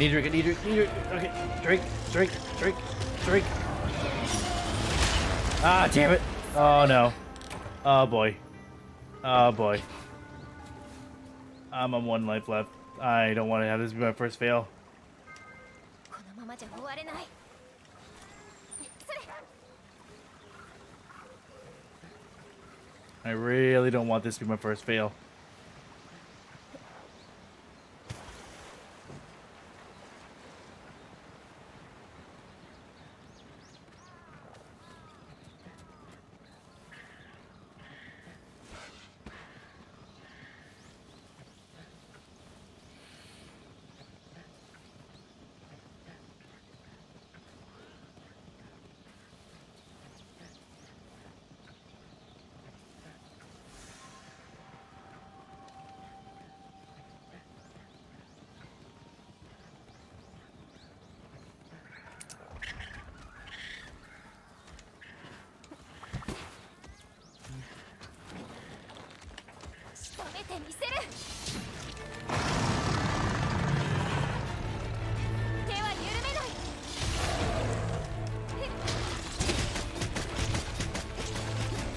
need drink, I need drink, I need drink. Okay, drink, drink, drink, drink. Ah, damn it. Oh, no. Oh, boy. Oh, boy. I'm on one life left. I don't want to have this be my first fail. I really don't want this to be my first fail.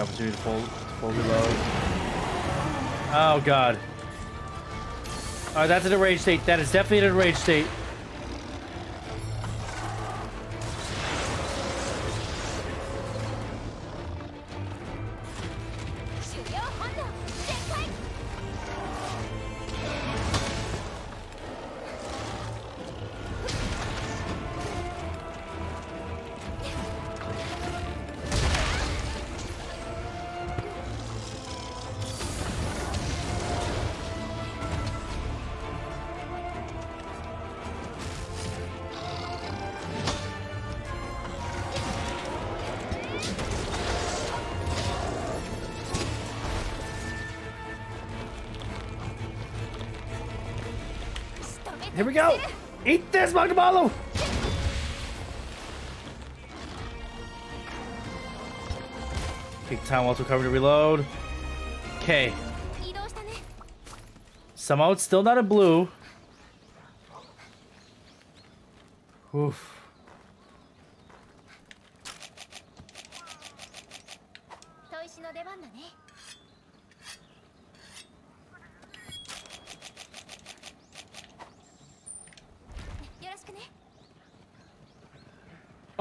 opportunity to full, full reload. Oh god. Alright, that's an enraged state. That is definitely an enraged state. down while it's recovered to reload. Okay. Somehow it's still not a blue. Oof.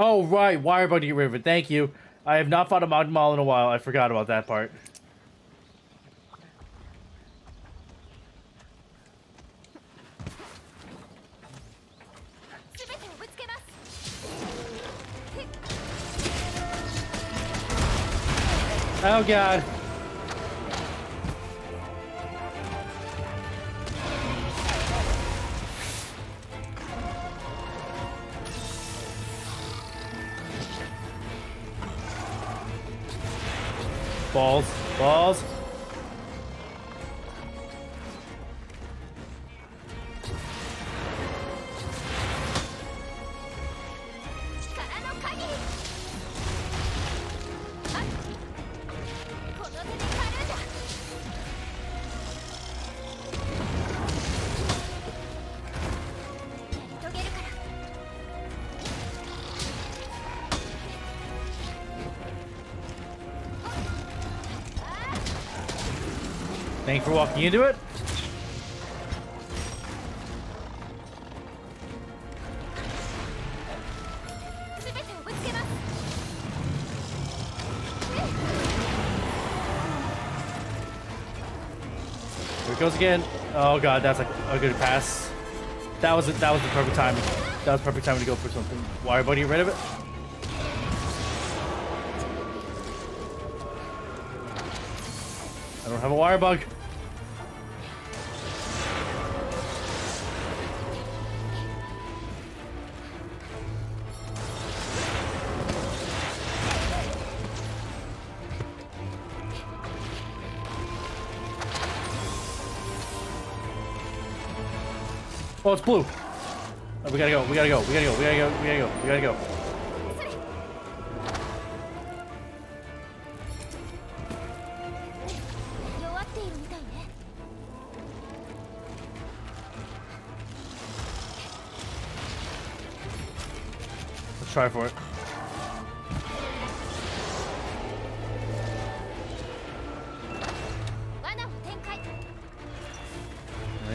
Oh, right. Wire bug to get rid of it. Thank you. I have not fought a Magmal in a while. I forgot about that part. Oh god. Balls. Balls. Thank you for walking into it. Here it goes again. Oh god, that's like a good pass. That was that was the perfect time. That was perfect time to go for something. Wire buddy, rid of it. I don't have a wire bug. Well, it's blue. Oh, we gotta go. We gotta go. We gotta go. We gotta go. We gotta go. We gotta go. Let's try for it.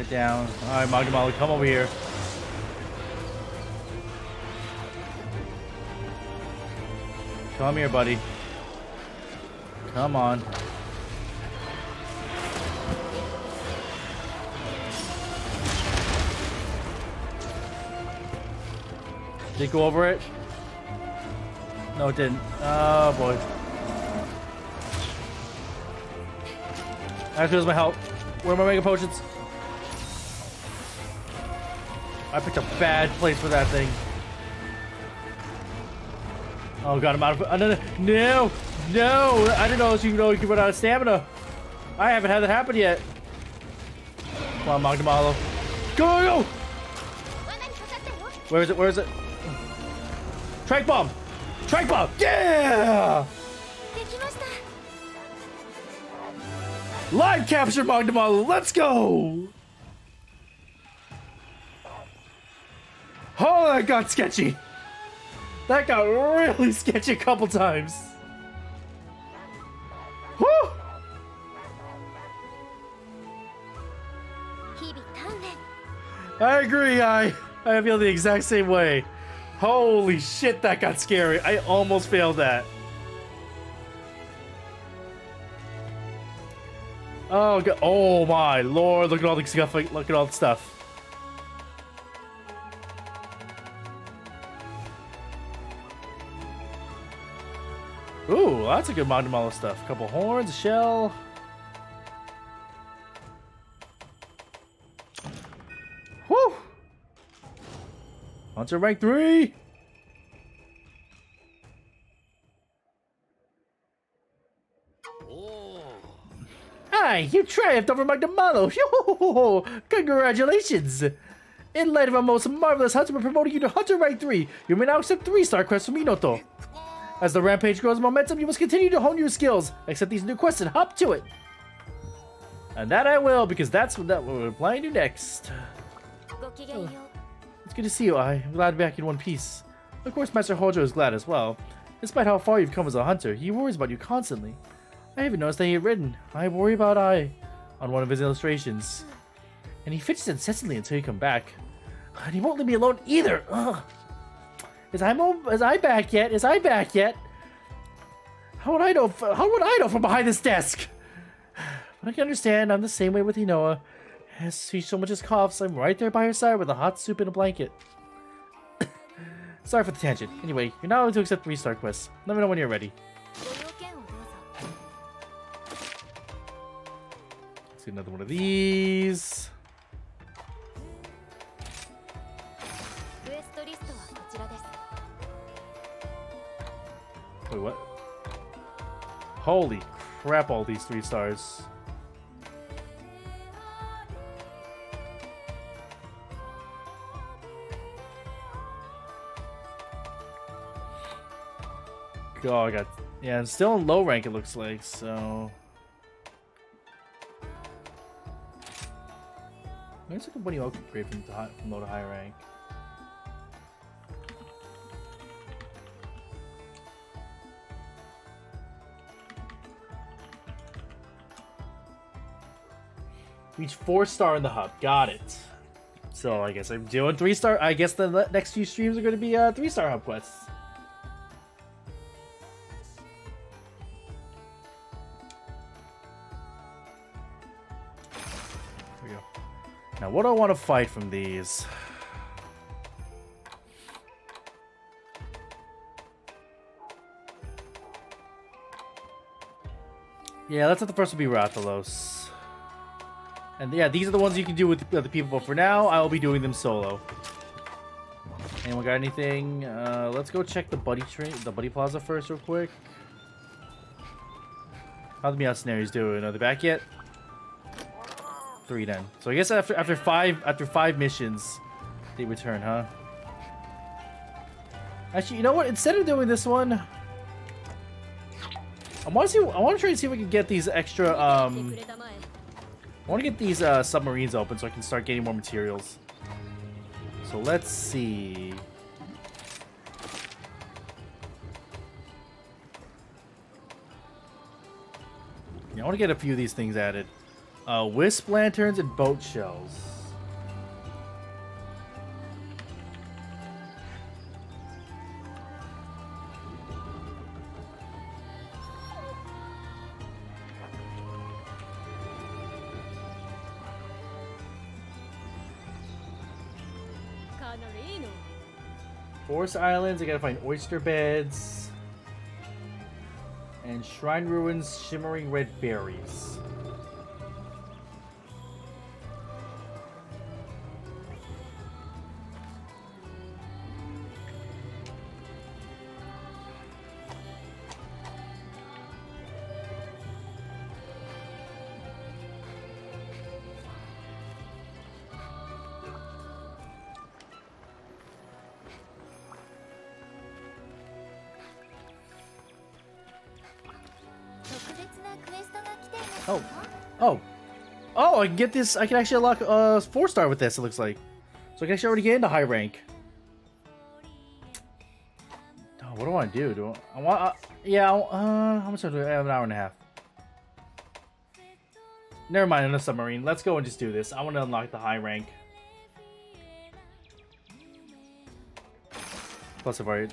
It down. Alright, Magnamalo, come over here. Come here, buddy. Come on. Did it go over it? No, it didn't. Oh, boy. Actually, was my help. Where are my mega potions? I picked a bad place for that thing. Oh god, I'm out of- No! No! I didn't know you know you could run out of stamina. I haven't had that happen yet. Come on, Magnamalo. Go, go! Where is it? Where is it? Trank bomb! Trank bomb! Yeah! Live capture Magnamalo! Let's go! got sketchy. That got really sketchy a couple times. I agree, I I feel the exact same way. Holy shit, that got scary. I almost failed that. Oh, God. oh my lord! Look at all the! Look at all the stuff. That's a good Magnamalo stuff. A couple horns, a shell. Whew! Hunter rank three. Hi, you triumphed over Magnamalo. Congratulations! In light of our most marvelous hunter, we're promoting you to Hunter rank three. You may now accept three-star quests from Minoto. As the rampage grows momentum, you must continue to hone your skills. Accept these new quests and hop to it. And that I will, because that's what, that, we're applying to next. Oh. It's good to see you, I. am glad to be back in one piece. Of course, Master Hojo is glad as well. Despite how far you've come as a hunter, he worries about you constantly. I even noticed that he had written, I worry about I, on one of his illustrations. And he fidgets incessantly until you come back. And he won't leave me alone either! Ugh. Is I is I back yet? Is I back yet? How would I know? How would I know from behind this desk? But I can understand. I'm the same way with Hinoa. As she so much as coughs, I'm right there by her side with a hot soup and a blanket. Sorry for the tangent. Anyway, you're not allowed to accept restart quests. Let me know when you're ready. Let's get another one of these. Wait, what? Holy crap, all these three stars. Oh, I got... Yeah, I'm still in low rank, it looks like, so... Where's like a bunny upgrade from, high, from low to high rank? Reach four star in the hub. Got it. So I guess I'm doing three star. I guess the next few streams are going to be uh, three star hub quests. There we go. Now, what do I want to fight from these? Yeah, let's let the first one be Rathalos. And yeah, these are the ones you can do with other people, but for now, I will be doing them solo. Anyone got anything? Uh, let's go check the buddy train, the buddy plaza first real quick. How the Meowcenaries doing? Are they back yet? Three then. So I guess after after five after five missions, they return, huh? Actually, you know what? Instead of doing this one, I want to see. I want to try and see if we can get these extra um I want to get these uh, submarines open so I can start getting more materials. So let's see. Yeah, I want to get a few of these things added. Uh, wisp lanterns and boat shells. Islands, I gotta find oyster beds. And Shrine Ruins, shimmering red berries. I can get this. I can actually unlock a uh, four star with this, it looks like. So I can actually already get into high rank. Oh, what do I do? Do I, I want. Uh, yeah, uh, how much time do I have? An hour and a half. Never mind, on a submarine. Let's go and just do this. I want to unlock the high rank. Plus, I've already.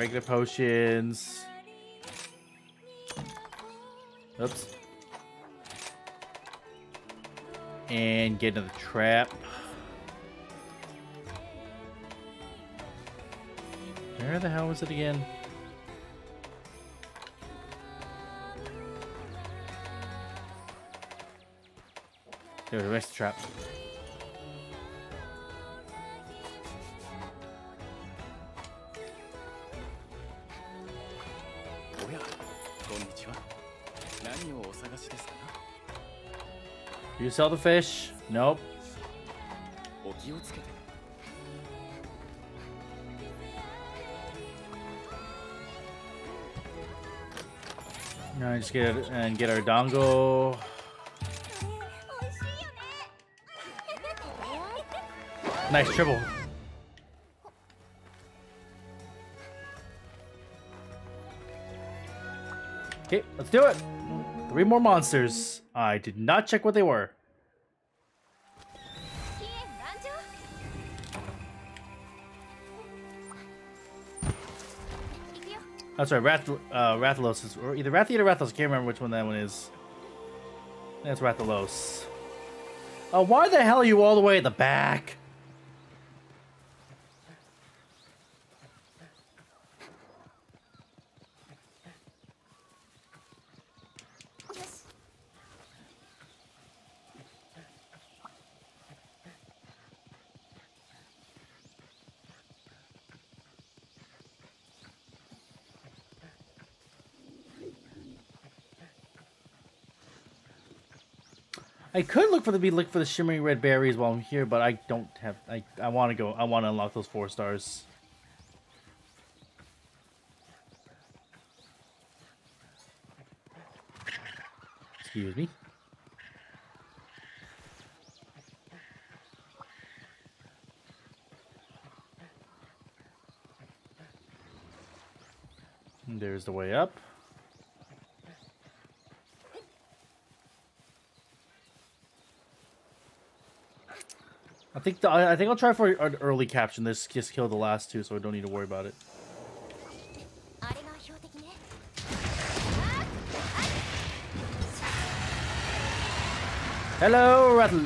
Regular potions. Oops. And get into the trap. Where the hell was it again? There, the rest of the trap. you sell the fish? Nope. Now I just get and get our dango. Nice triple. Okay, let's do it. Three more monsters. I did not check what they were. くよ That's right, Rath uh, Rathalos is, or either Rathian or Rathalos. I can't remember which one that one is. That's Rathalos. Uh, why the hell are you all the way at the back? I could look for the be look for the shimmering red berries while I'm here, but I don't have. I I want to go. I want to unlock those four stars. Excuse me. There's the way up. I think the, I think I'll try for an early caption. This just killed the last two, so I don't need to worry about it. Hello, Rattle.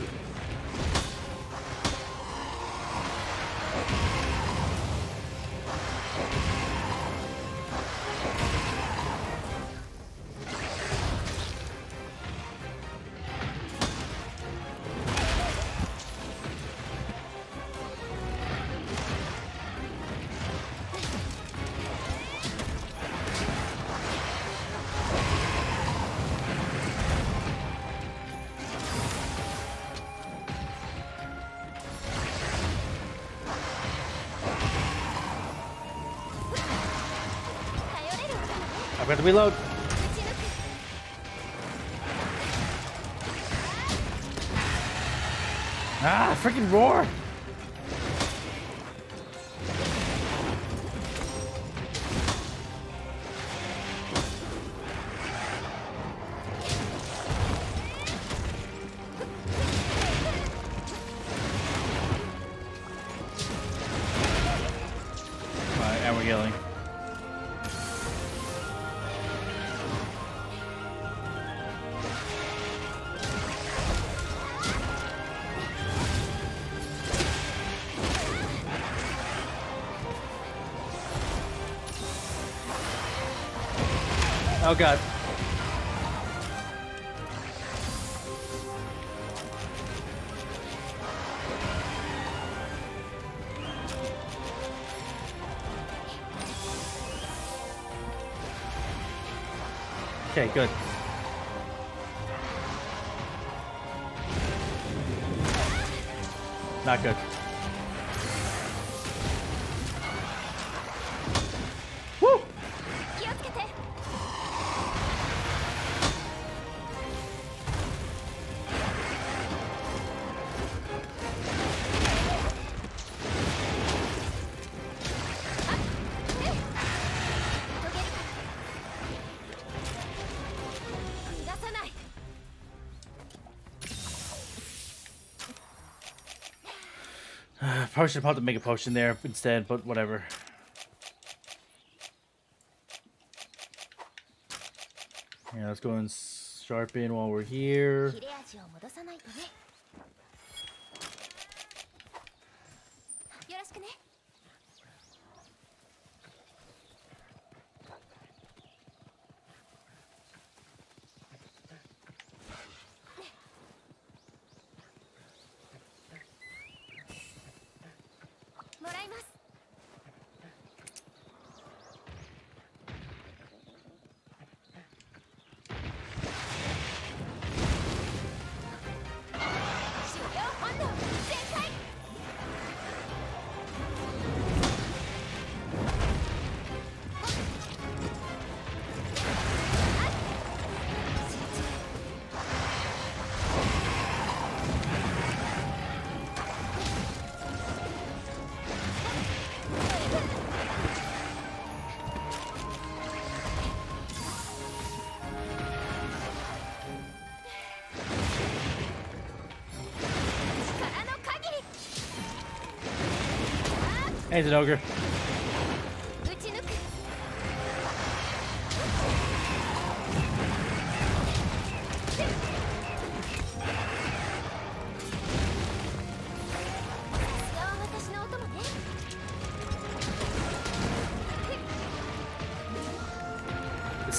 I've to reload. Ah, freaking roar! Oh god. Okay, good. Probably should have to make a potion there instead, but whatever. Yeah, let's go and sharpen while we're here. Hey, an ogre.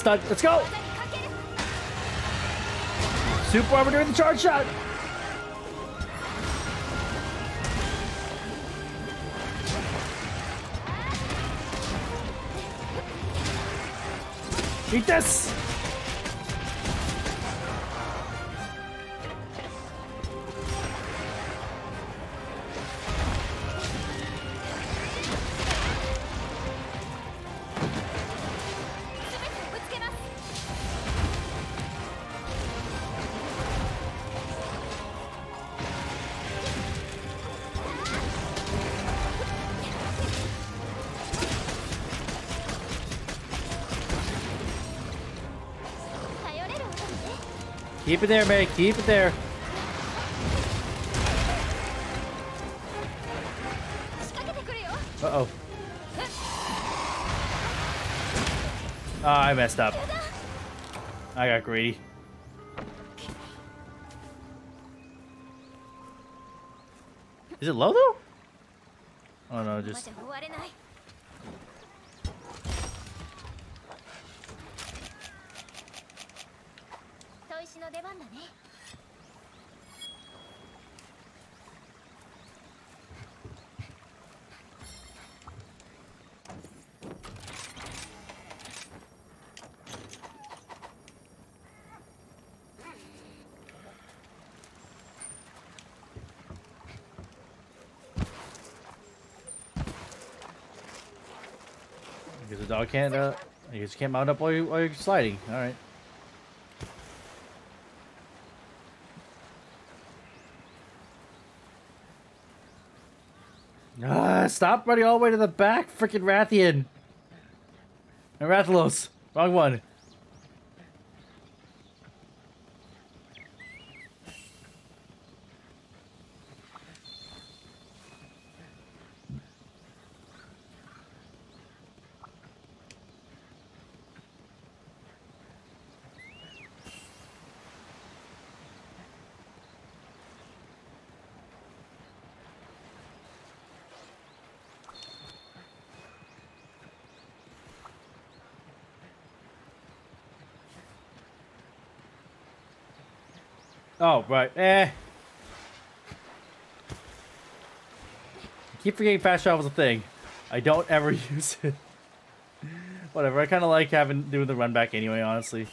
Let's go! Super Armor, with the charge shot! Eat Keep it there, man. Keep it there. Uh-oh. Oh, I messed up. I got greedy. Is it low, though? Oh, no, just... the dog can't. Uh... I you can't mount up while, you, while you're sliding. All right. Ah, stop running all the way to the back, freaking Rathian. And Rathalos. Wrong one. Oh, right. Eh. I keep forgetting fast travel's a thing. I don't ever use it. Whatever, I kind of like having doing the run back anyway, honestly.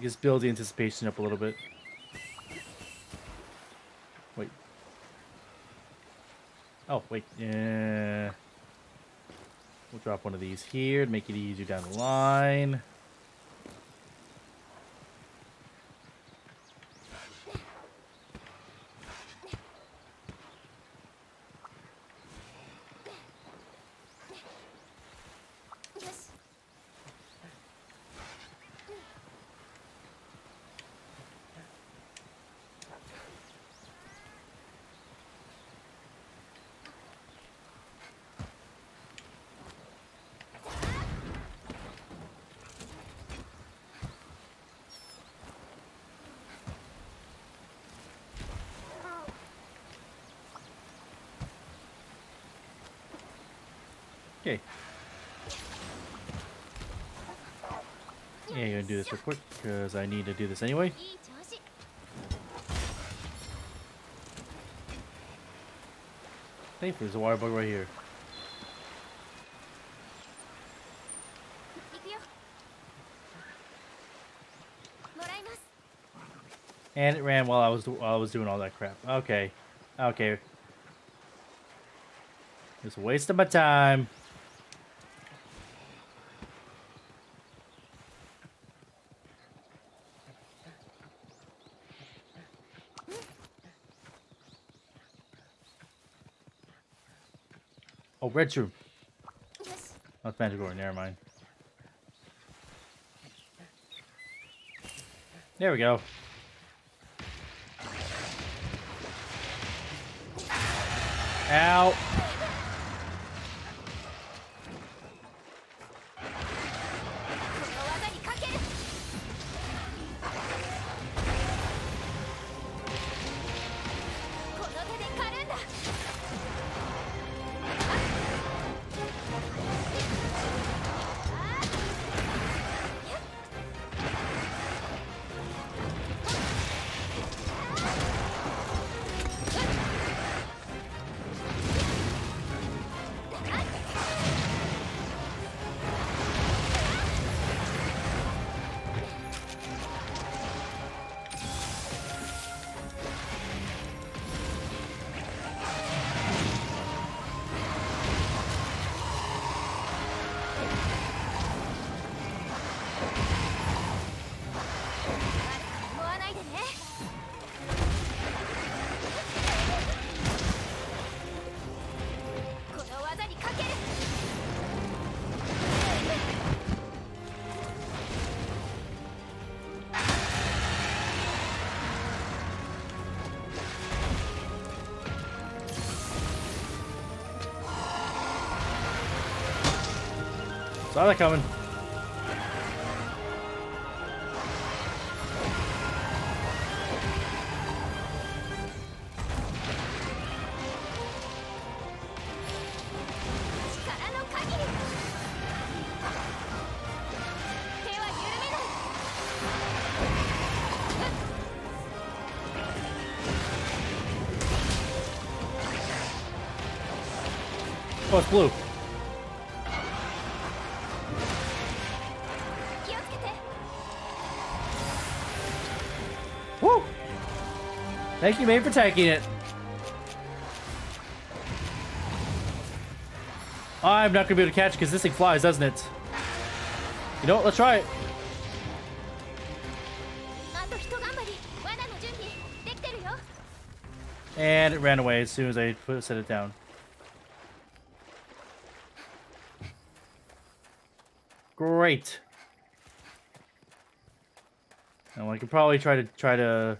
Just build the anticipation up a little bit. Wait. Oh, wait. Yeah. We'll drop one of these here to make it easier down the line. this real quick, because I need to do this anyway. Thankfully, there's a water bug right here. And it ran while I was while I was doing all that crap. Okay, okay. Just wasting my time. Red shroom. よし That's Manticore. Never mind. There we go. Ow. Now they coming. Oh, it's blue. Thank you, man, for taking it. I'm not going to be able to catch it because this thing flies, doesn't it? You know what? Let's try it. And it ran away as soon as I put, set it down. Great. And I could probably try to try to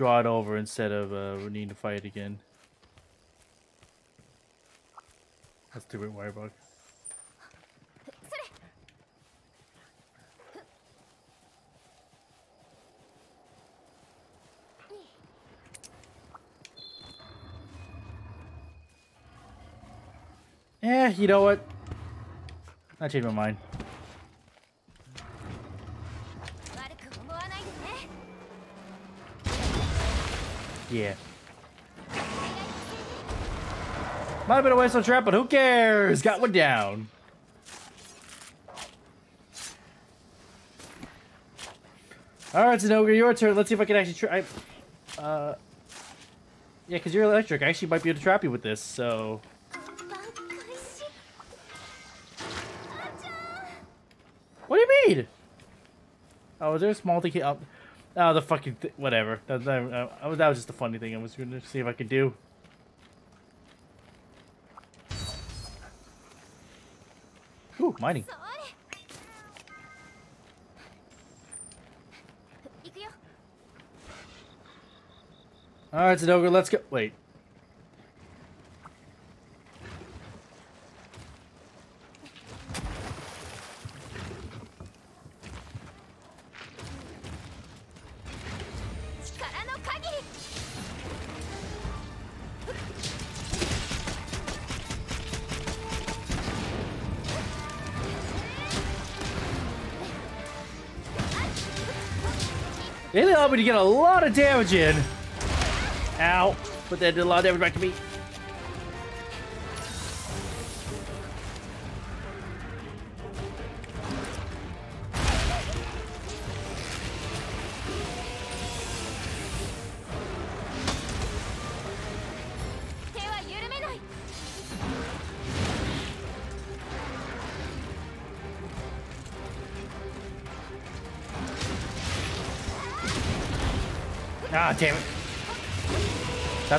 draw it over instead of uh, needing to fight again. That's too big wire bug. それ Eh, you know what? I changed my mind. Yeah. Might have been a waste of trap, but who cares? Got one down. All right, Zinogre, your turn. Let's see if I can actually try. Uh, yeah, because you're electric. I actually might be able to trap you with this, so... What do you mean? Oh, is there a small thing? Oh, Oh, the fucking th whatever. That, that, uh, that was just a funny thing I was going to see if I could do. Ooh, mining. All right, Sudoku, let's go. Wait. To get a lot of damage in. Ow. But that did a lot of damage back to me. "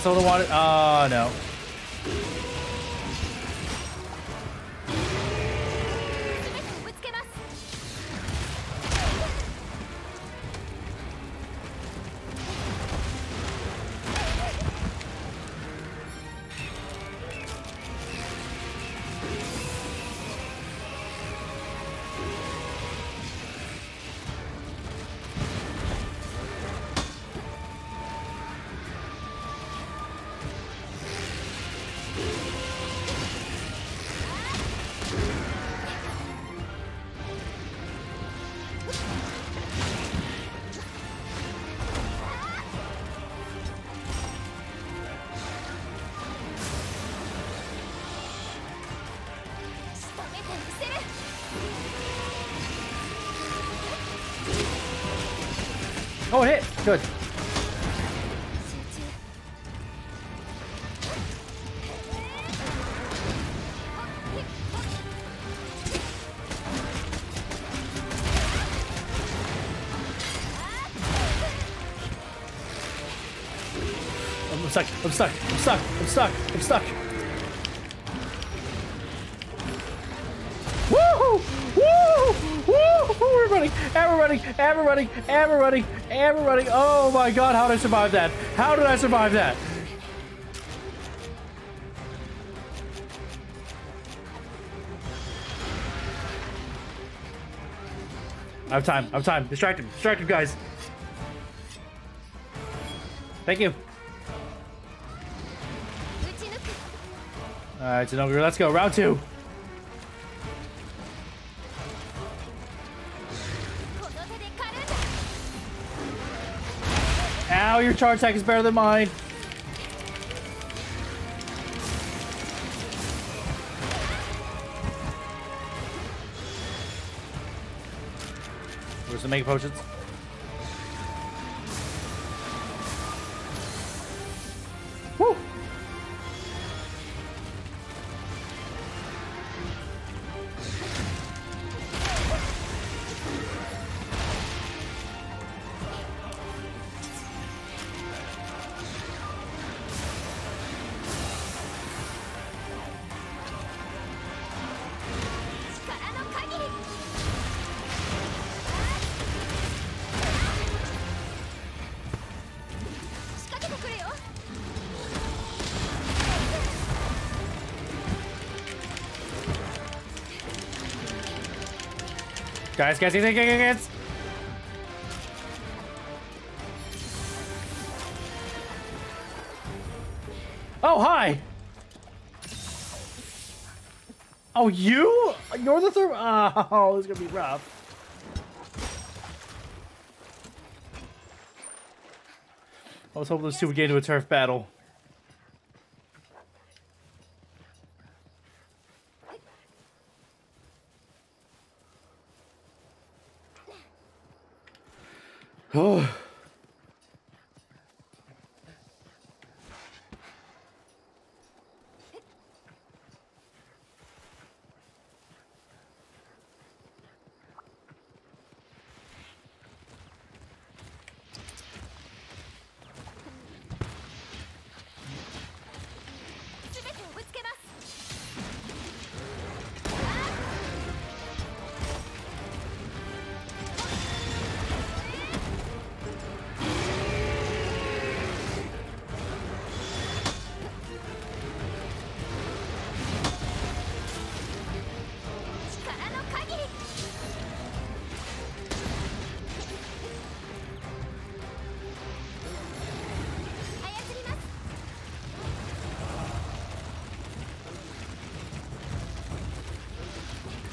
That's all I wanted. Oh, uh, no. Stuck. I'm stuck. I'm stuck. I'm stuck. I'm stuck. Woohoo! Woo! Woo! We're running. And we're running. And we're running. And we're running. And we're running. Oh my god, how did I survive that? How did I survive that? I have time. I have time. Distract him. Distract him, guys. Thank you. right, so. Let's go. Round two. Ow, your charge attack is better than mine. Where's the mega potions? Guys, guys, guys, guys, guys. Oh, hi. Oh, you? You're the third? Oh, this is gonna be rough. I was hoping those two would get into a turf battle.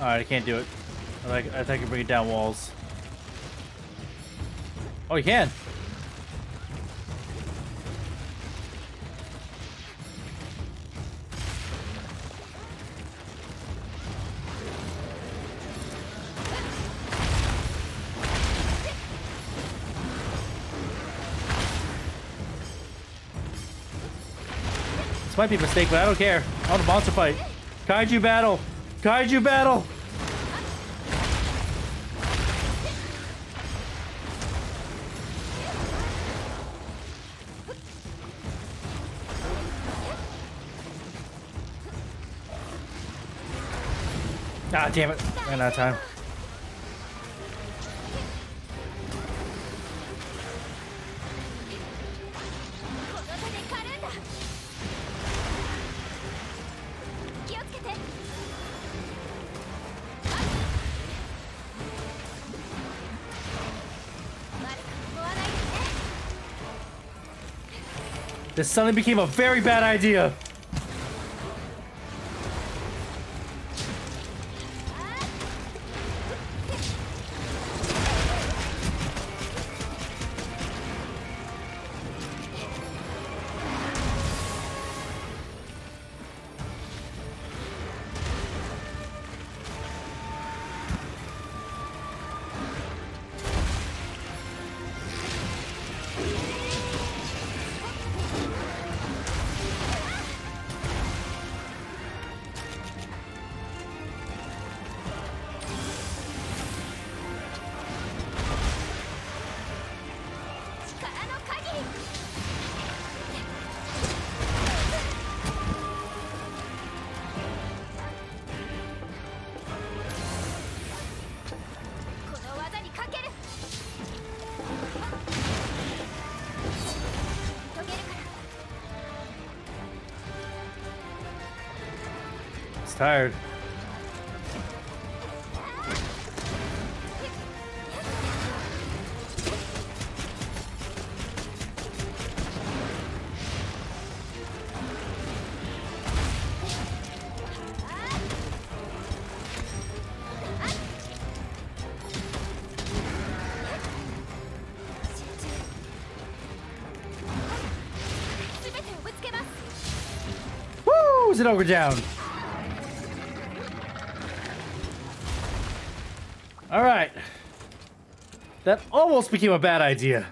Alright, I can't do it. I think I think I can bring it down walls. Oh, you can. Might be a mistake, but I don't care. I want a monster fight. Kaiju battle! Kaiju battle! Ah, damn it. Ran out of time. This suddenly became a very bad idea. Tired. Woo! Is it over down? That almost became a bad idea.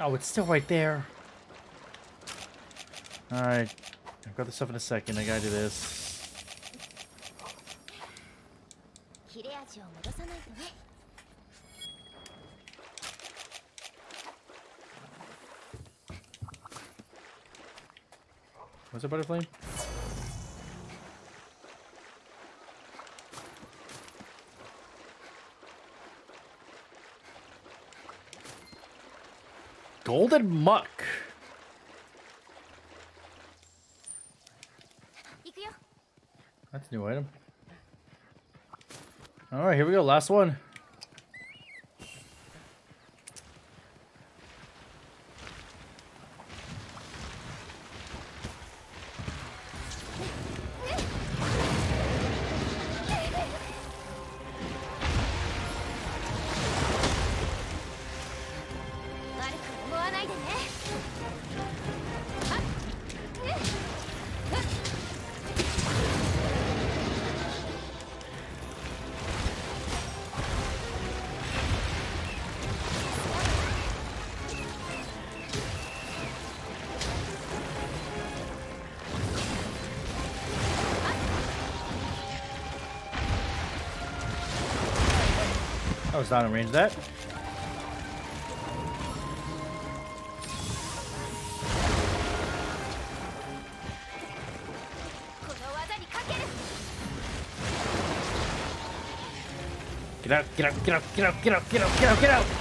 Oh, it's still right there. Alright. I've got this stuff in a second. I gotta do this. Molded muck. That's a new item. Alright, here we go. Last one. was not in range of that. Get out, get out, get out, get out, get out, get out, get out, get out!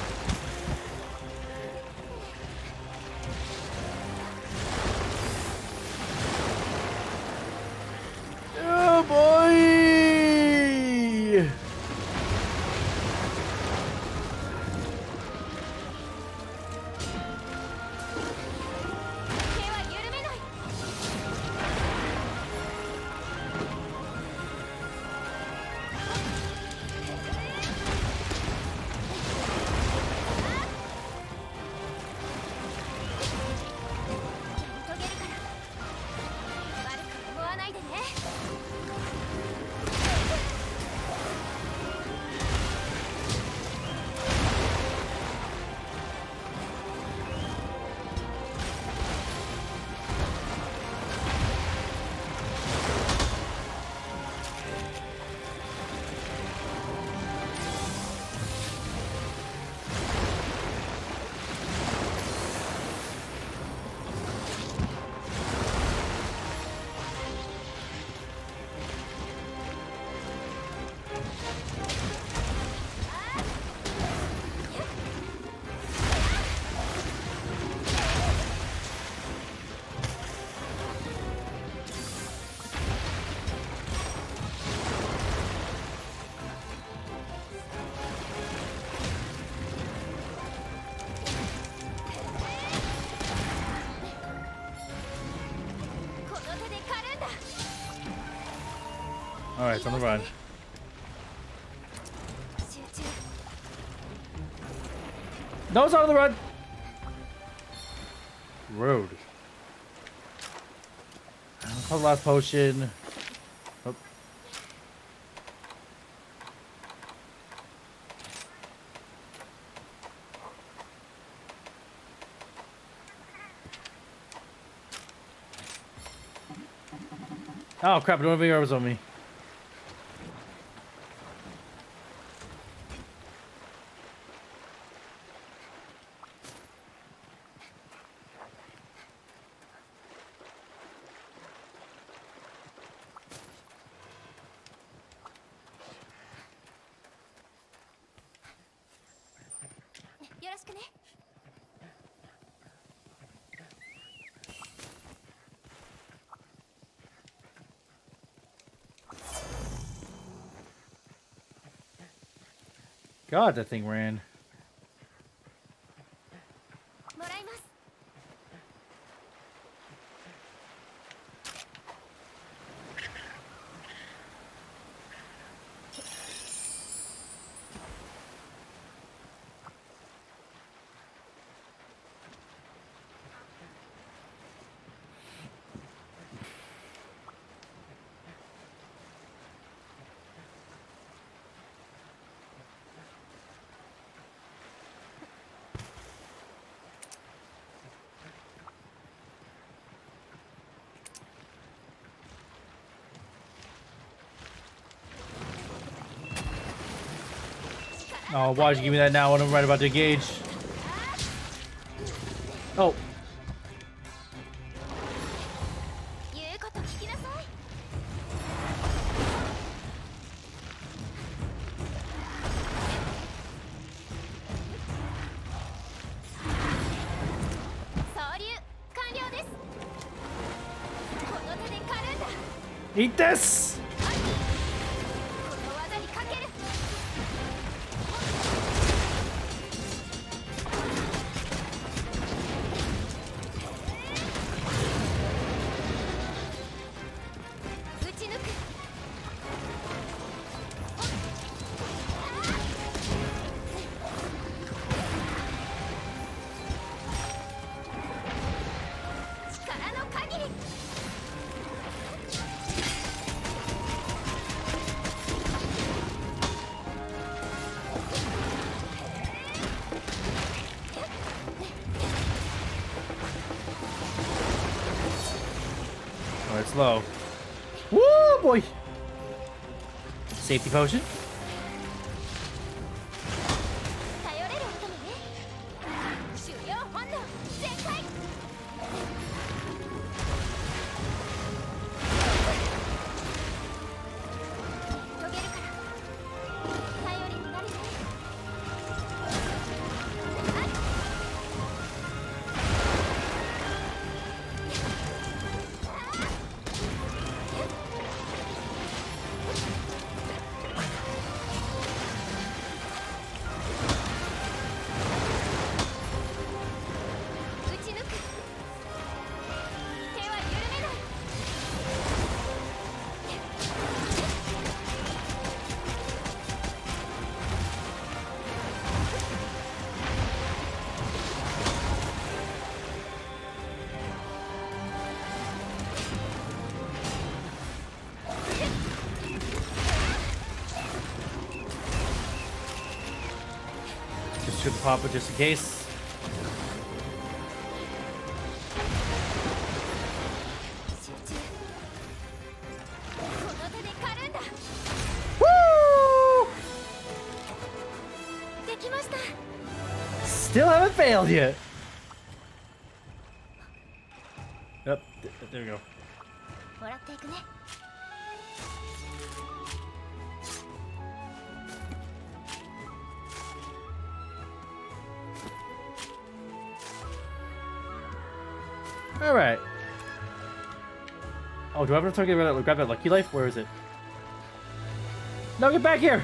Alright, on the run. No, it's not on the run! Road. Uh, Last potion. Oh. Oh crap, don't have any arrows on me. God, that thing ran. Oh, why'd you give me that now when I'm right about to engage? Oh. Eat this! Safety potion. Papa just in case. Woo! Still haven't failed yet. Yep, there we go. Alright. Oh, do I have to talk about it? Grab that lucky life? Where is it? Now get back here!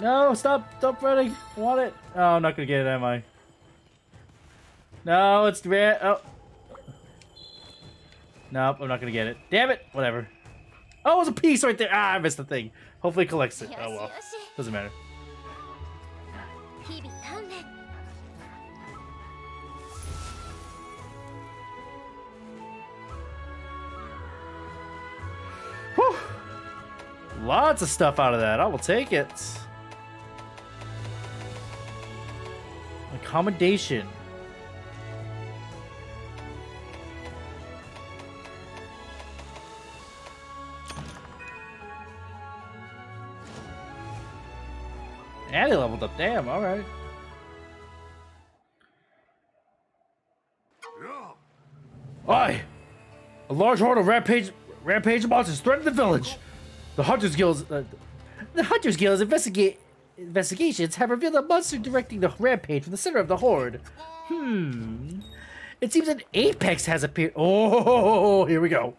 No, stop! Stop running! I want it! Oh, I'm not gonna get it, am I? No, it's red. Oh. Nope, I'm not gonna get it. Damn it! Whatever. Oh, it's a piece right there. Ah, I missed the thing. Hopefully it collects it. Oh well. Doesn't matter. Whew. Lots of stuff out of that. I will take it. Accommodation. Up. Damn, alright. Aye! A large horde of rampage rampage monsters threaten the village. The Hunters Guild's uh, the Hunters Guild's investigate investigations have revealed a monster directing the rampage from the center of the horde. Hmm. It seems an apex has appeared. Oh, here we go.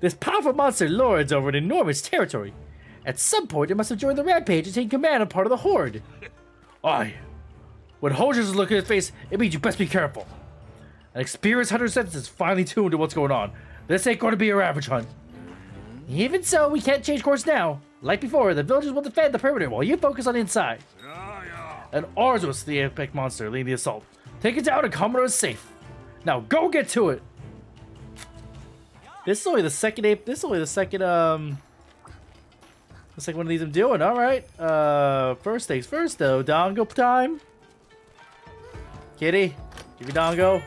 This powerful monster lords over an enormous territory. At some point, it must have joined the rampage and taken command of part of the horde. Aye. When Holgers look at his face, it means you best be careful. An experienced hunter sense is finely tuned to what's going on. This ain't going to be a ravage hunt. Even so, we can't change course now. Like before, the villagers will defend the perimeter while you focus on the inside. And ours was the epic monster leading the assault. Take it down and Kamura is safe. Now go get to it. This is only the second ape. This is only the second um. The like one of these I'm doing. All right. Uh, first things first though. Dango time. Kitty, give me dango.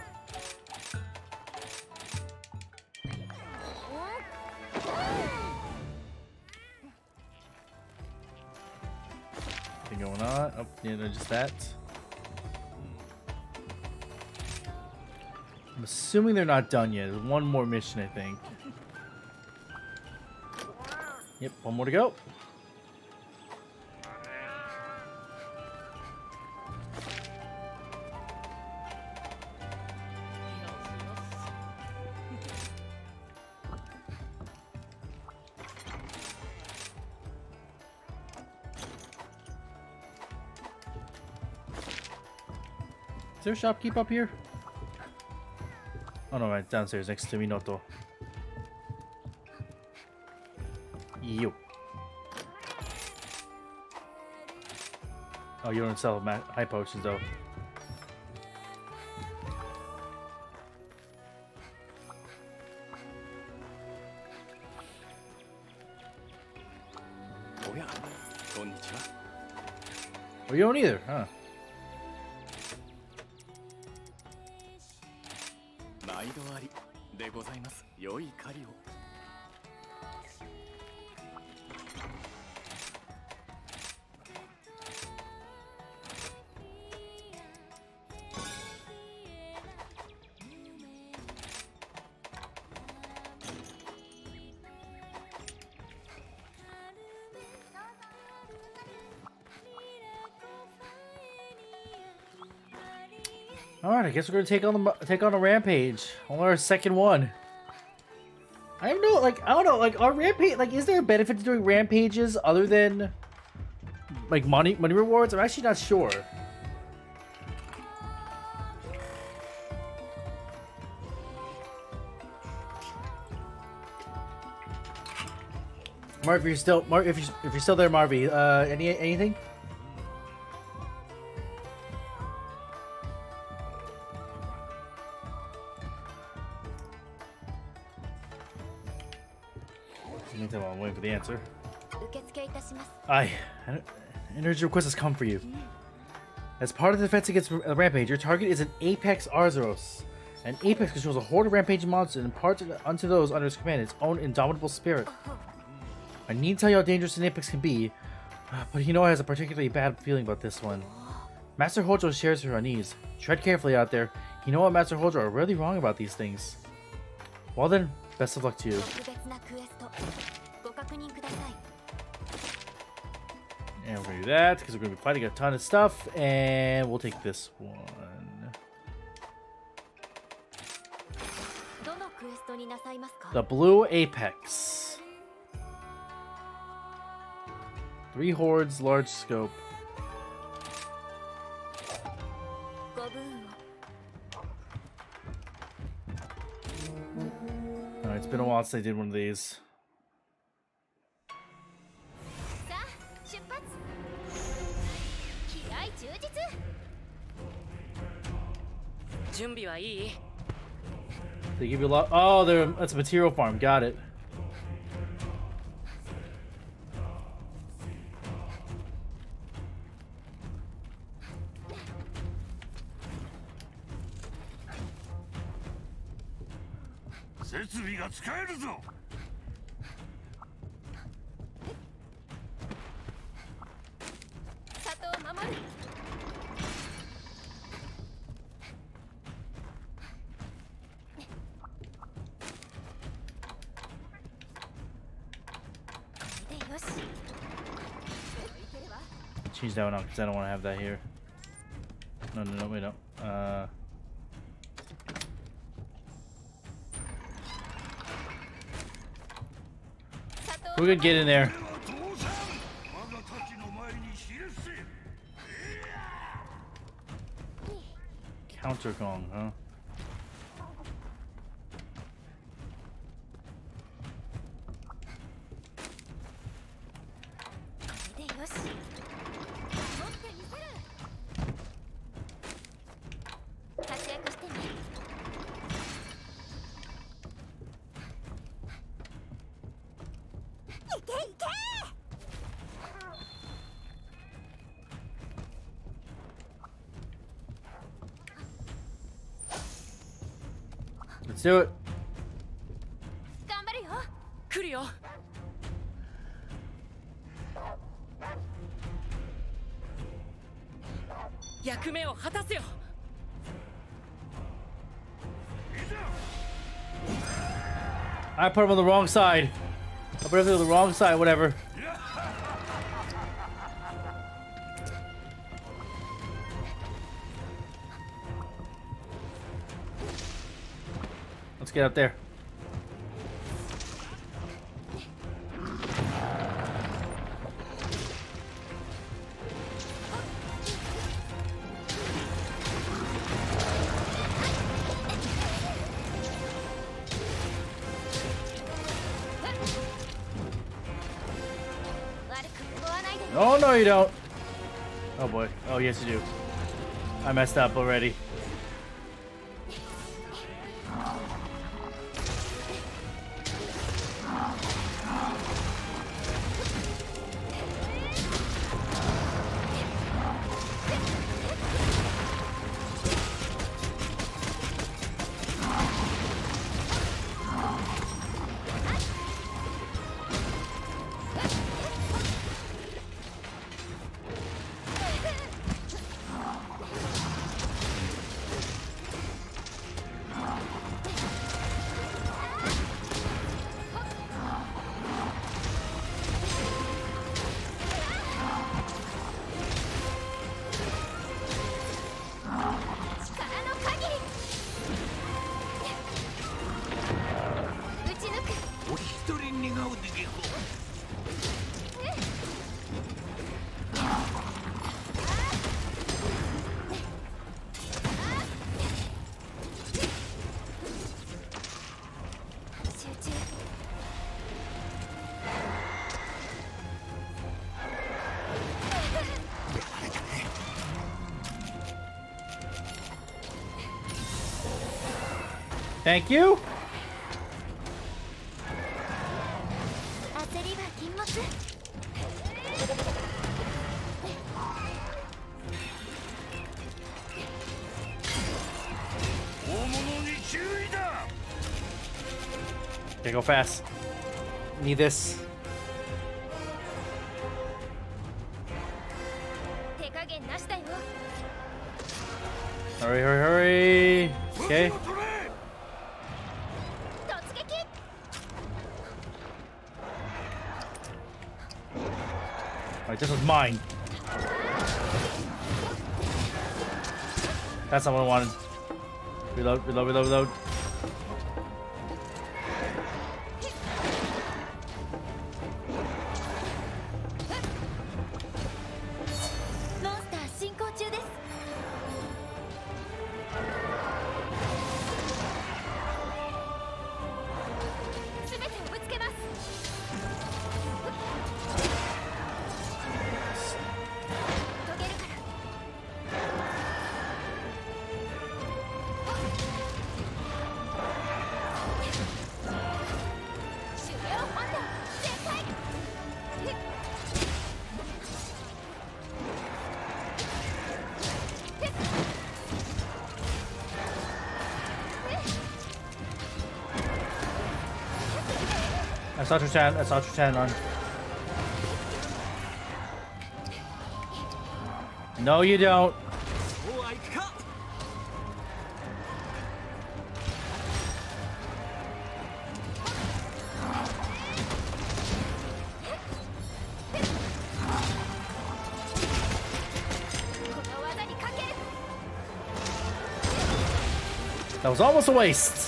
Anything going on? Oh, yeah, just that. I'm assuming they're not done yet. There's one more mission, I think. Yep, one more to go. there a shopkeep up here? Oh no, right downstairs next to Minoto. You. Oh, you don't sell high potions though. Oh, oh, you don't either, huh? Guess we're gonna take on the take on a rampage on our second one. I don't know, like I don't know, like our rampage, like is there a benefit to doing rampages other than like money money rewards? I'm actually not sure. Marv, if you're still Marv, if you if you're still there, Marvy, uh, any anything? answer. I, energy request has come for you. As part of the defense against the uh, rampage, your target is an Apex Arzuros. An Apex controls a horde of rampaging monsters and imparts unto those under its command its own indomitable spirit. I need to tell you how dangerous an Apex can be, uh, but Hinoa has a particularly bad feeling about this one. Master Hojo shares her unease. Tread carefully out there. Hinoa and Master Hojo are really wrong about these things. Well then, best of luck to you. And we're going to do that because we're going to be fighting a ton of stuff. And we'll take this one. The Blue Apex. Three hordes, large scope. Alright, it's been a while since I did one of these. They give you a lot. Oh, they're, that's a material farm. Got it. That one no, because I don't want to have that here. No, no, no, we don't. Uh... We're gonna get in there. Counter Kong, huh? do it. I put him on the wrong side. I put him on the wrong side, whatever. get up there. No, no, you don't. Oh boy. Oh, yes, you do. I messed up already. Thank you. Okay, go fast. Need this. Hurry, hurry, hurry. That's not what I wanted. Reload, reload, reload, reload. That's Ultra 10. That's Ultra 10. Run. No, you don't. That was almost a waste.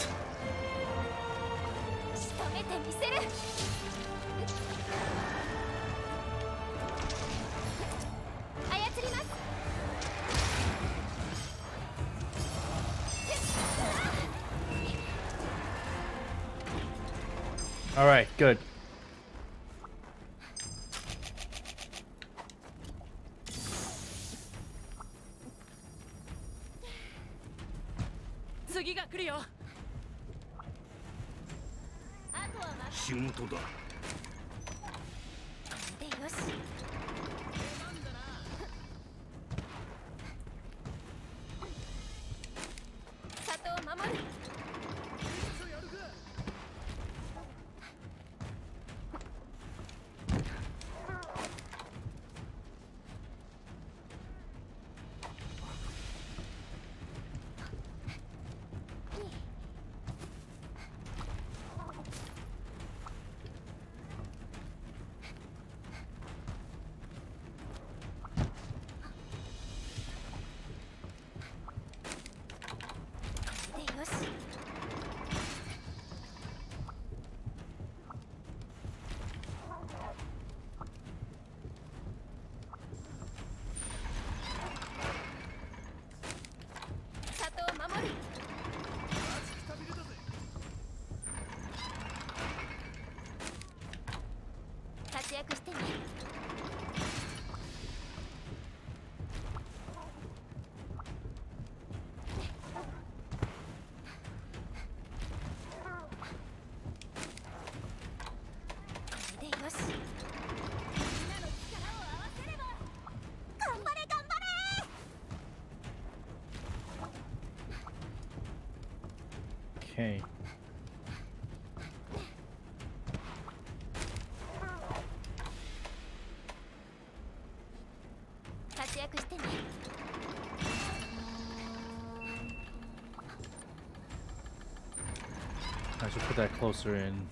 Closer in.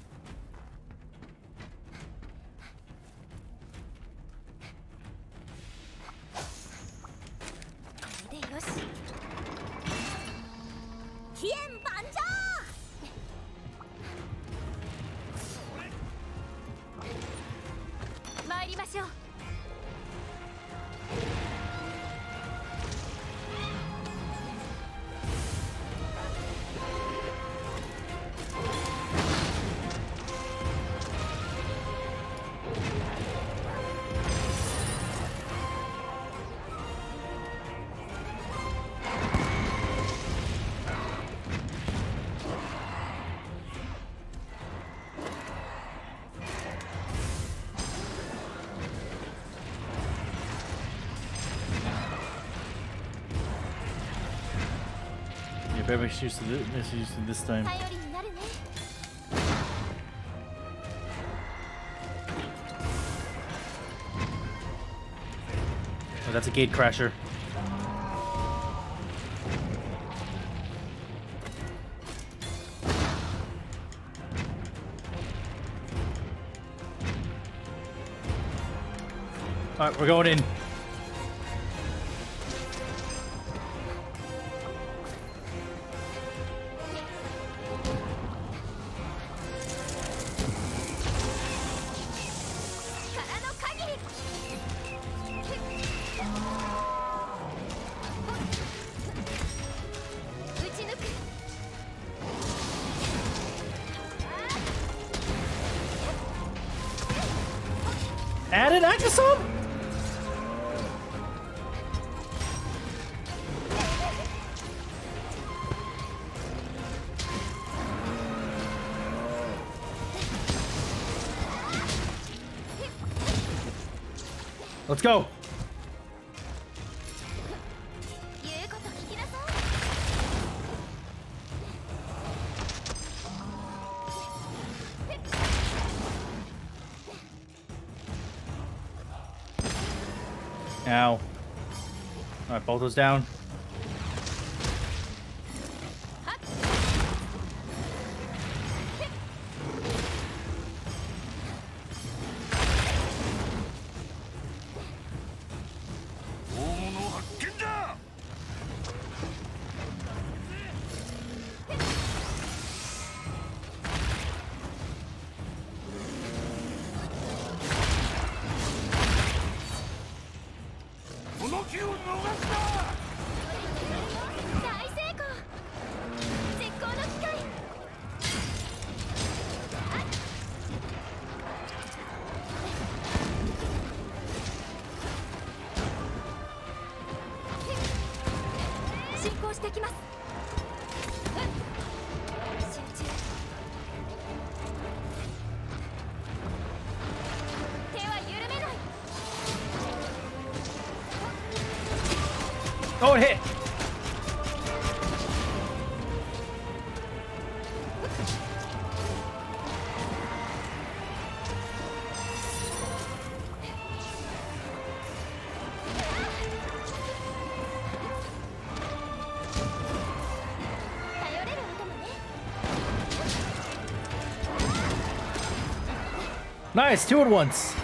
Better make use of this, make this time. Oh, that's a gate crasher. Alright, we're going in. Let's go. Ow. Alright, both those down. you, Melissa! Nice, two at once.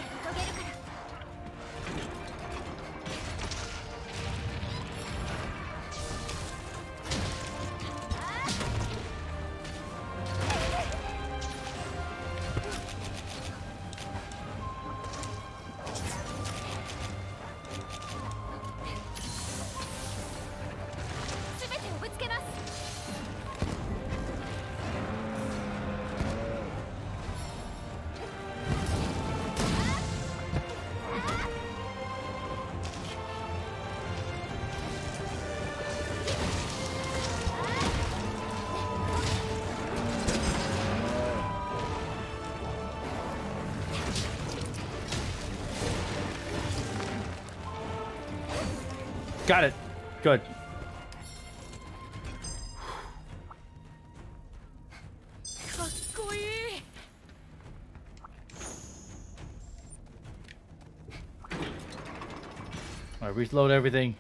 Uh, reload everything.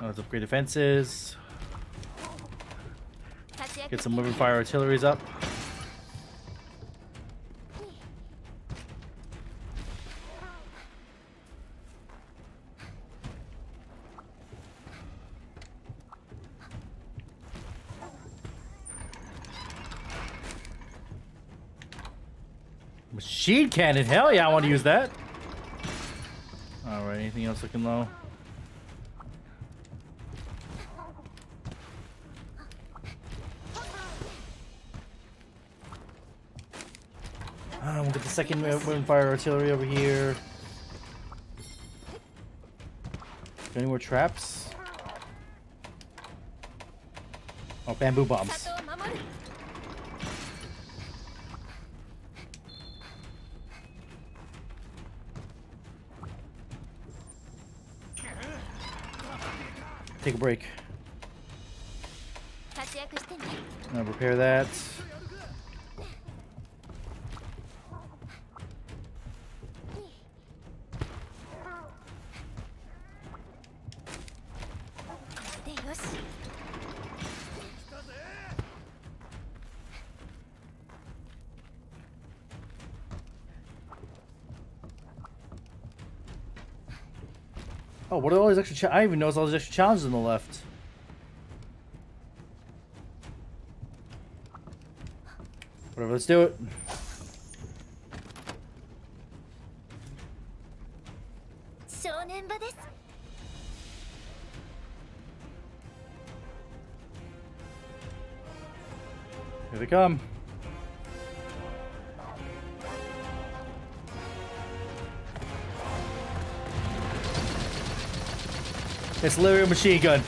Let's upgrade defenses. Get some moving fire artilleries up. Cannon, hell yeah, I want to use that. Alright, anything else looking low? Uh, we'll get the second wind fire artillery over here. Any more traps? Oh, bamboo bombs. take a break. Now repair that. I even noticed all those extra challenges on the left. Whatever, let's do it. Here they come. It's literally a machine gun.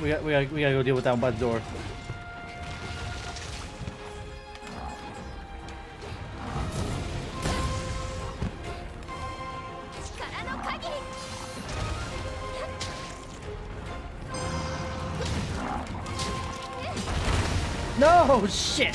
We got, we got, we gotta go deal with that one by the door. No shit.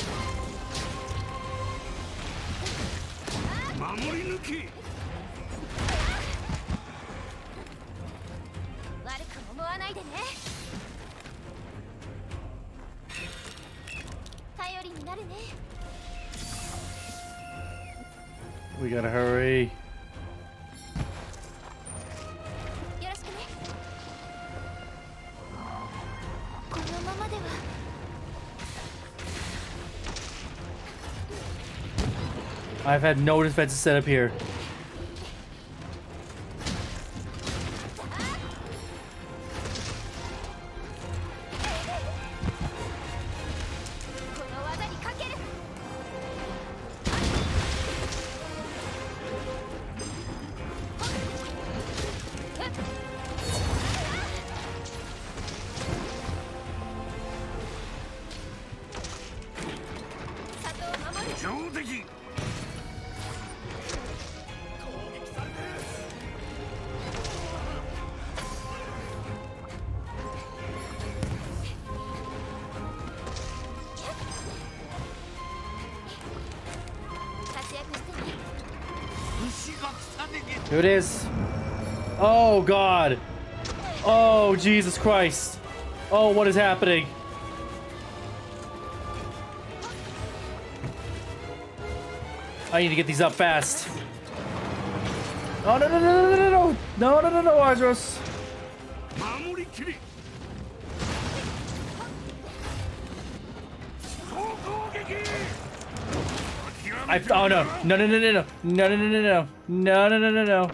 I've had no defenses set up here. Is. Oh god. Oh Jesus Christ. Oh, what is happening? I need to get these up fast. Oh no no no no no no no no no no no I, oh no. No, no, no, no, no. No, no, no, no, no. No, no, no, no, no.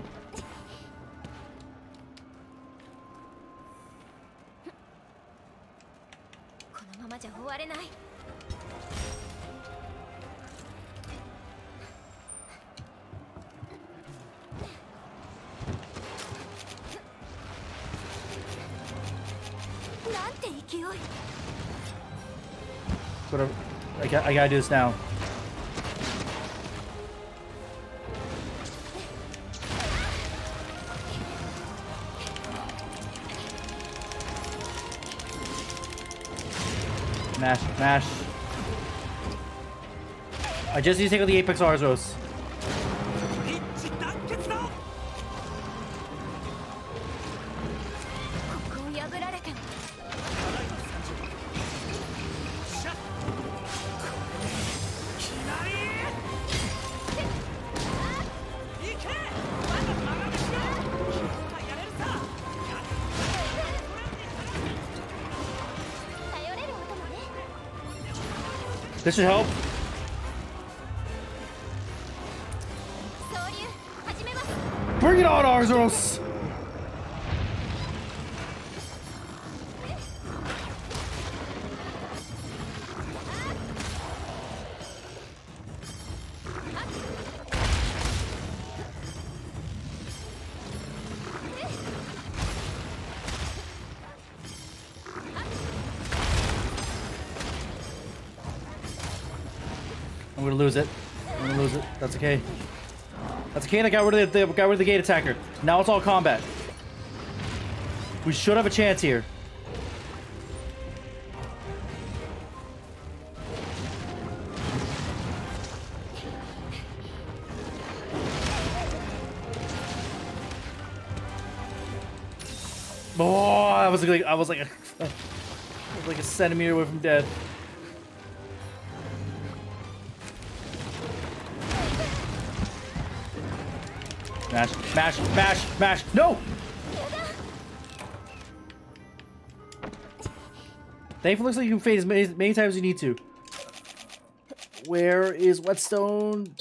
That's what I, I, I gotta do this now. Mash, mash. I just need to take out the Apex Arzuros. This should help. Okay. That's okay. That got rid of the, the got rid of the gate attacker. Now it's all combat. We should have a chance here. Oh, I was like, I was like, a, I was like a centimeter away from death. Mash, mash, mash, mash. No! Thankfully, looks like you can fade as many, many times as you need to. Where is Whetstone?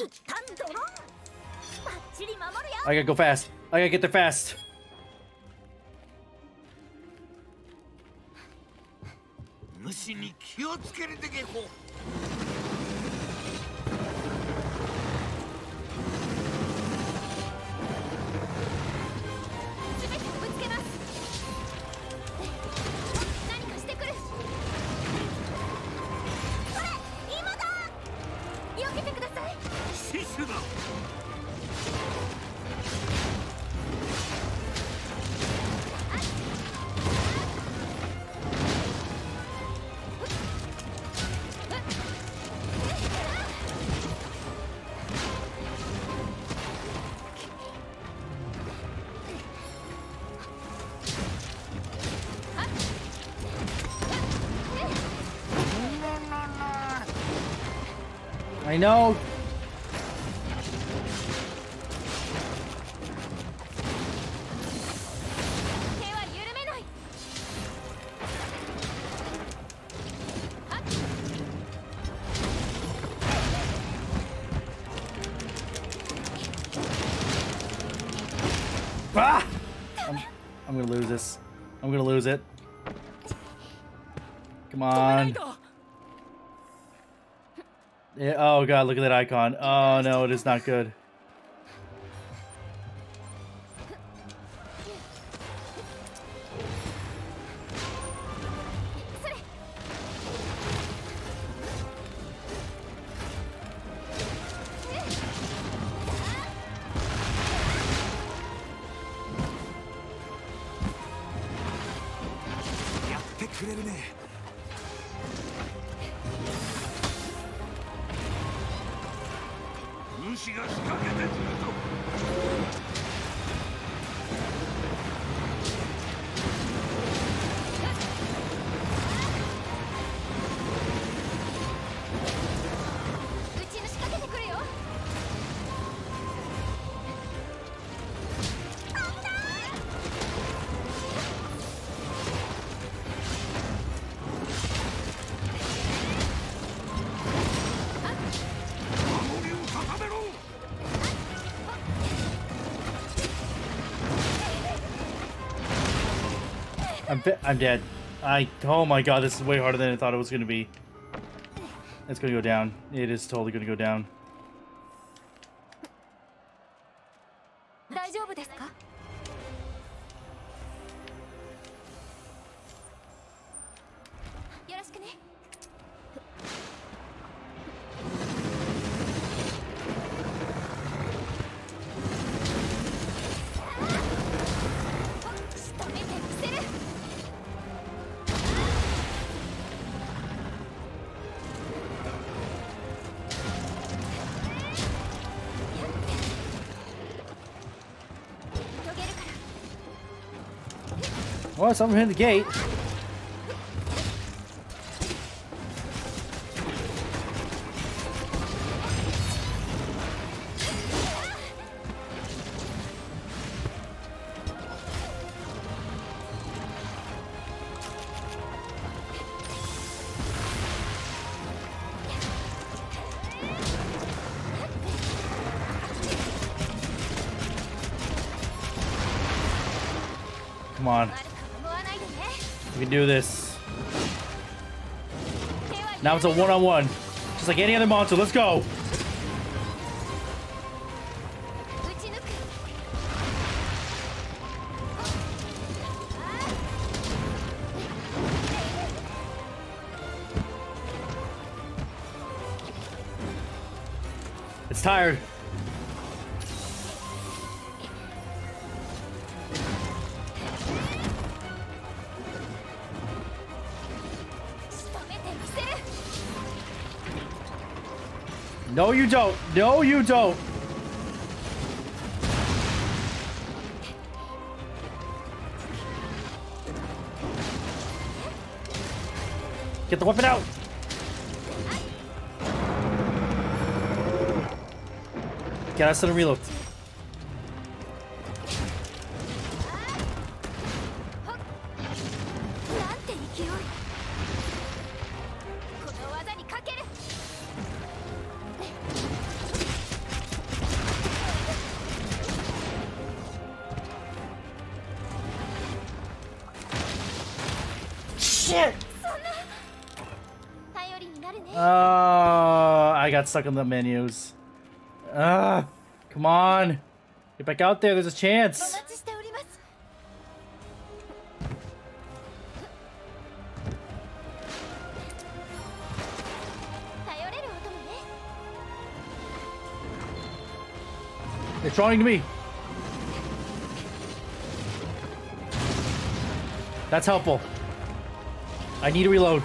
I gotta go fast. I gotta get there fast. Know. God, look at that icon. Oh no, it is not good. 主が仕掛けてくると。I'm I'm dead. I oh my god, this is way harder than I thought it was gonna be. It's gonna go down. It is totally gonna go down. Oh, someone hit the gate. do this. Now it's a one-on-one. -on -one. Just like any other monster. Let's go. It's tired. You don't. No, you don't. Get the weapon out. Get us the reload. stuck on the menus. Ah, come on. Get back out there. There's a chance. They're trying to me. That's helpful. I need to reload.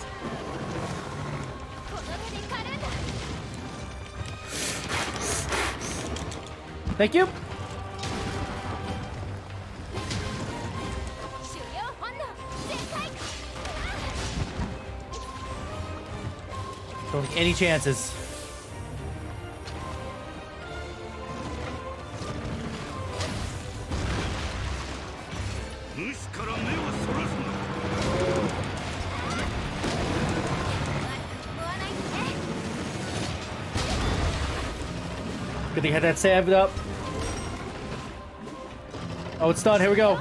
Thank you. Don't take any chances. Good thing I had that saved up. Oh, it's done. Here we go.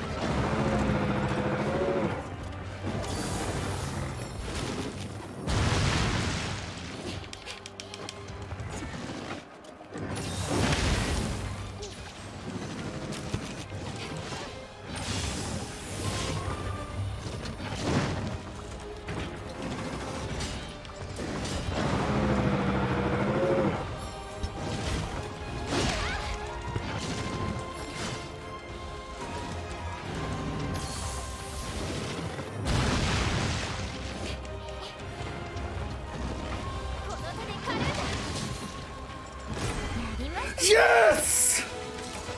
Yes!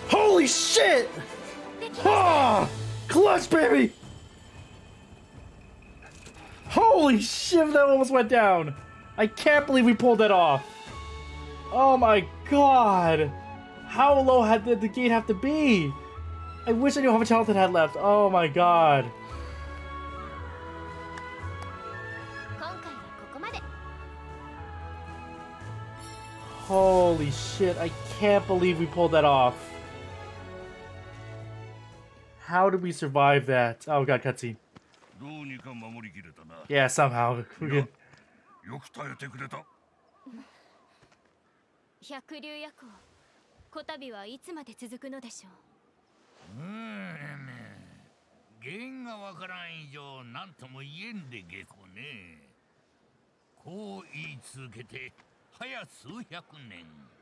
Holy shit! Ah! Clutch, baby! Holy shit, that almost went down! I can't believe we pulled that off! Oh my god! How low had the, the gate have to be? I wish I knew how much health it had left. Oh my god. Holy shit, I can't believe we pulled that off. How did we survive that? Oh god, cutscene. Yeah, somehow. We can... よく耐えてくれた百竜夜行こたびはいつまで続くのでしょううん原因がわからん以上何とも言えんで下戸ねこう言い続けて早数百年おあれは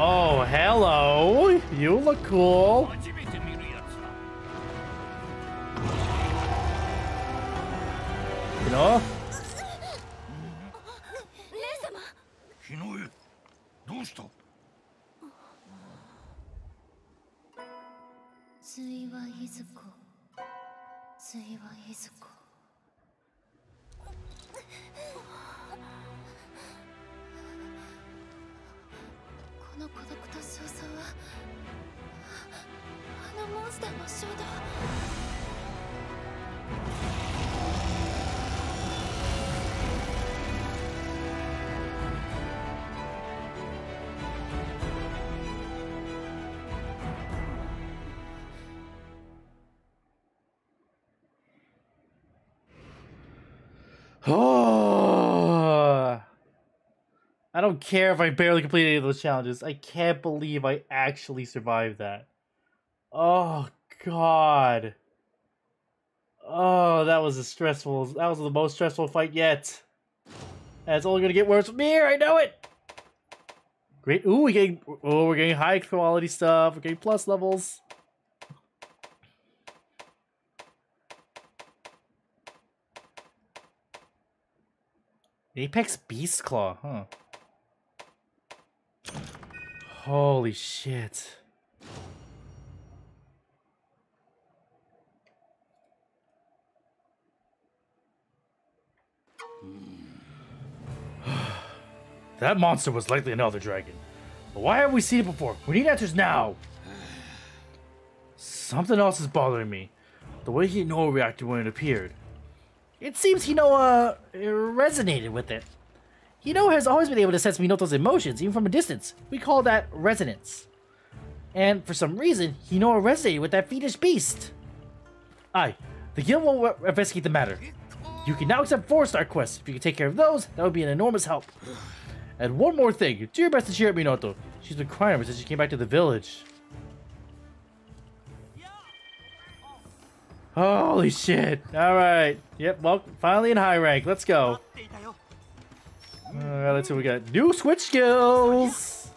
Oh, hello. You look cool. You know? 水はいずこ水はいずここの孤独と焦燥はあのモンスターの衝動 don't care if I barely completed any of those challenges. I can't believe I actually survived that. Oh god. Oh, that was a stressful. That was the most stressful fight yet. And it's only gonna get worse from here. I know it. Great. Ooh, we're getting. Oh, we're getting high quality stuff. We're getting plus levels. Apex Beast Claw, huh? Holy shit. that monster was likely another dragon. But why haven't we seen it before? We need answers now! Something else is bothering me. The way Hinoa reacted when it appeared. It seems Hinoa, uh, resonated with it. Hinoa has always been able to sense Minoto's emotions, even from a distance. We call that resonance. And for some reason, Hinoa resonated with that fiendish beast. Aye, the guild will investigate the matter. You can now accept four-star quests. If you can take care of those, that would be an enormous help. And one more thing, do your best to cheer up Minoto. She's been crying ever since she came back to the village. Holy shit. Alright. Yep, well, finally in high rank. Let's go. Alright, let's see what we got. New Switch skills!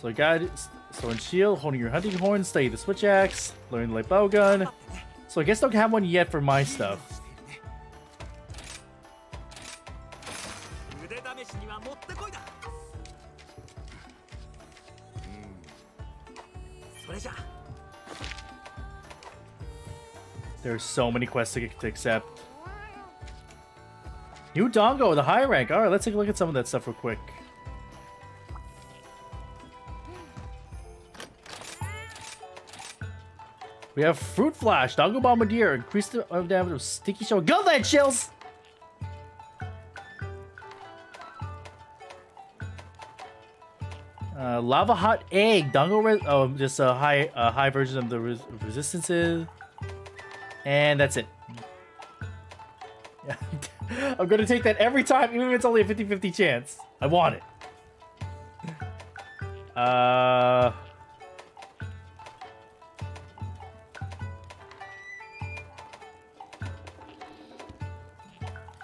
So guide, so in shield, holding your hunting horn, study the switch axe, learn the light bow gun. So I guess I don't have one yet for my stuff. There's so many quests to, to accept. New Dango, the high rank. Alright, let's take a look at some of that stuff real quick. We have Fruit Flash, Dango Bombardier, increase the damage of Sticky Show. Go that chills! Uh, Lava Hot Egg, Dango oh, just a high, uh, high version of the res- resistances. And that's it. I'm gonna take that every time, even if it's only a 50-50 chance. I want it. Uh...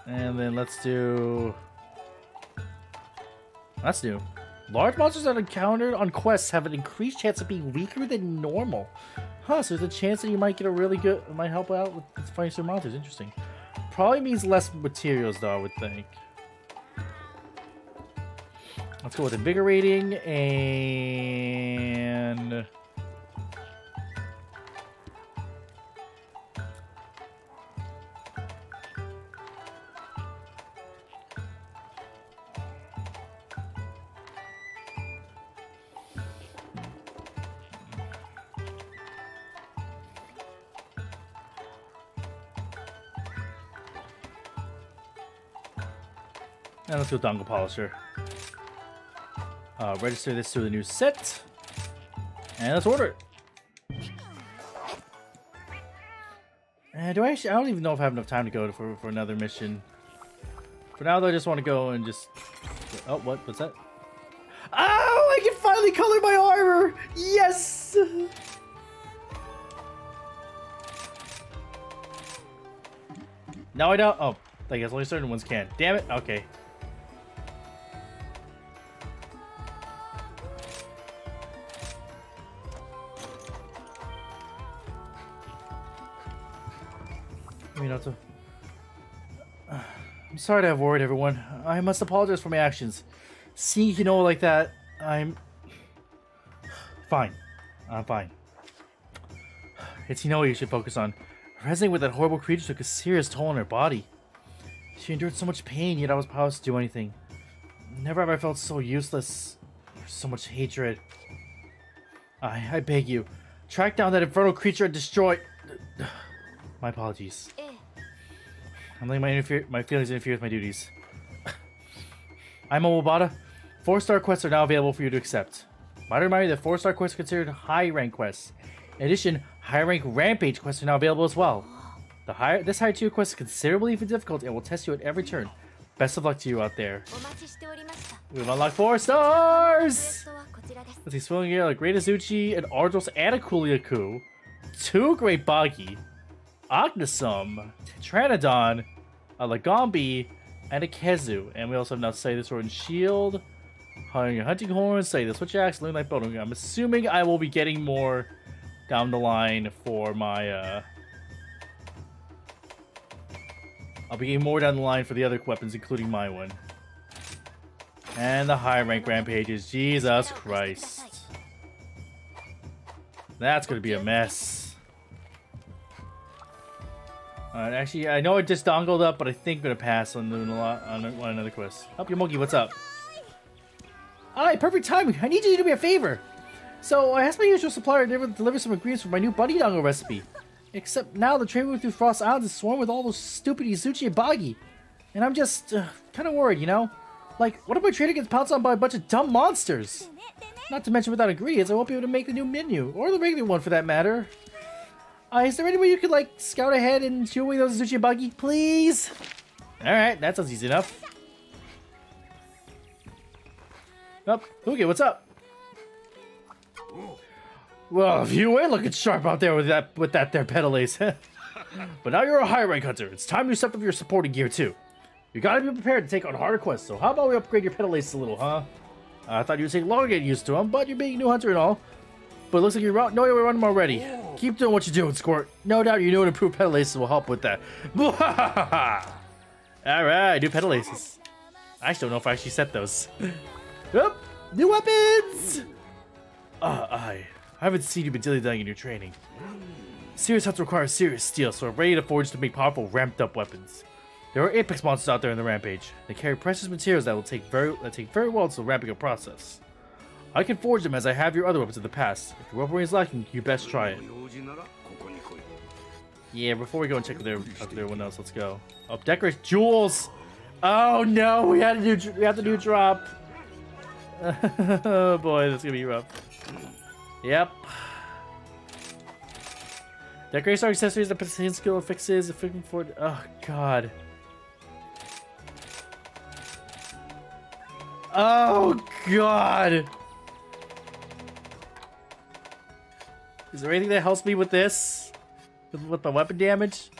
And then let's do... That's new. Large monsters that encountered on quests have an increased chance of being weaker than normal. Huh, so there's a chance that you might get a really good... might help out with fighting some monsters. Interesting. Probably means less materials, though, I would think. Let's go with invigorating and... And let's go Dango Polisher. Uh, register this to the new set. And let's order it. Eh, do I actually? I don't even know if I have enough time to go for for another mission. For now, though, I just want to go and just. Oh, what? What's that? Oh, I can finally color my armor. Yes. Now I don't. Oh, I guess only certain ones can. Damn it. Okay. Sorry to have worried everyone. I must apologize for my actions. Seeing you know like that, I'm... Fine. I'm fine. It's Hinoa you should focus on. Resonating with that horrible creature took a serious toll on her body. She endured so much pain, yet I was powerless to do anything. Never have I felt so useless. There's so much hatred. I, I beg you, track down that infernal creature and destroy... My apologies. I'm letting my, interfere my feelings interfere with my duties. I'm a Wobata. Four-star quests are now available for you to accept. Might remind you that four-star quests are considered high-rank quests. In addition, high-rank rampage quests are now available as well. The higher this higher tier quest is considerably difficult and will test you at every turn. Best of luck to you out there. We've unlocked four stars! Let's see, Swilling Gale, a Great Izuchi, an Arzuros, and a Kulu-Ya-Ku. Two Great Baggi, Aknosom, Tetranadon, a Lagombi, and a Khezu. And we also have now Say the Sword and Shield, Hunting Hunting Horn, Say the Switch Axe, Loon Light Bowling. I'm assuming I will be getting more down the line for my, uh... I'll be getting more down the line for the other weapons, including my one. And the high rank rampages. Jesus Christ. That's gonna be a mess. Alright, actually, I know I just dongled up, but I think I'm gonna pass on doing a lot on, on another quest. Up your monkey, what's up? Hi, perfect timing. I need you to do me a favor. So I asked my usual supplier to deliver, some ingredients for my new bunny dango recipe. Except now the train route through Frost Islands is swarmed with all those stupid Izuchi and Baggi. And I'm just uh, kind of worried, you know? Like, what if my trader gets pounced on by a bunch of dumb monsters? Not to mention without ingredients, I won't be able to make the new menu, or the regular one for that matter. Uh, is there any way you could, like, scout ahead and shoo away those Izuchi and Baggi, please? Alright, that sounds easy enough. Oh, Hugi, what's up? Well, if you ain't looking sharp out there with that with that there petalace. but now you're a high rank hunter. It's time you step up your supporting gear too. You gotta be prepared to take on harder quests. So how about we upgrade your petalace a little, huh? I thought you would take longer to get used to them, but you're being a new hunter and all. But it looks like you know your way around them already. Keep doing what you're doing, Squirt. No doubt you know an improved petalaces will help with that. Alright, new petalaces. I just don't know if I actually set those. Yep, new weapons! Uh, I, I haven't seen you been dilly-dallying in your training. Serious hunts require serious steel, so I'm ready to forge to make powerful, ramped-up weapons. There are apex monsters out there in the rampage. They carry precious materials that will take very that take very well to the ramping up process. I can forge them as I have your other weapons of the past. If your weaponry is lacking, you best try it. Yeah, before we go and check with everyone else, let's go. Oh, decorate jewels! Oh no, we had to do we had to do drop. oh boy, this gonna be rough. Yep. Decorate our accessories that pertain skill fixes. Freaking for oh god. Oh god. Is there anything that helps me with this? With, with my weapon damage?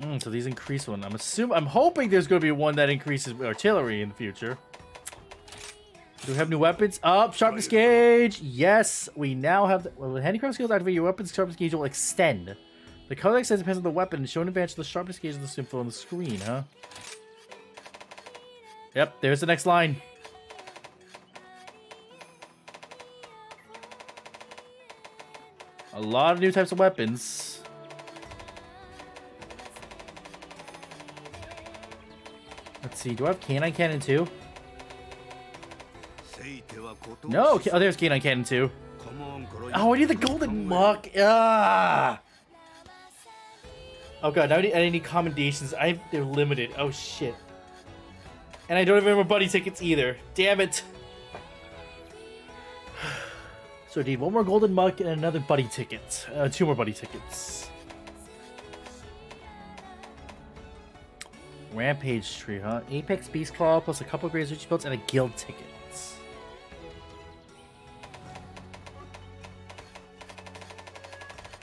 Mm, so these increase one. I'm assuming, I'm hoping there's going to be one that increases artillery in the future. Do we have new weapons? Up, sharpness gauge. Yes, we now have. The, well, the handicraft skills activate your weapon's sharpness gauge will extend. The color size depends on the weapon. Show an advantage of the sharpness gauge of the symbol on the screen, huh? Yep, there's the next line. A lot of new types of weapons. Let's see, do I have canine cannon too? No, oh, there's canine cannon too. Oh, I need the golden muck. Ah! Oh god, now I need, I need commendations. I they're limited. Oh shit. And I don't have any more buddy tickets either. Damn it. So I need one more golden muck and another buddy ticket. Uh, two more buddy tickets. Rampage tree, huh? Apex Beast Claw plus a couple of Great Zuchi belts and a guild ticket.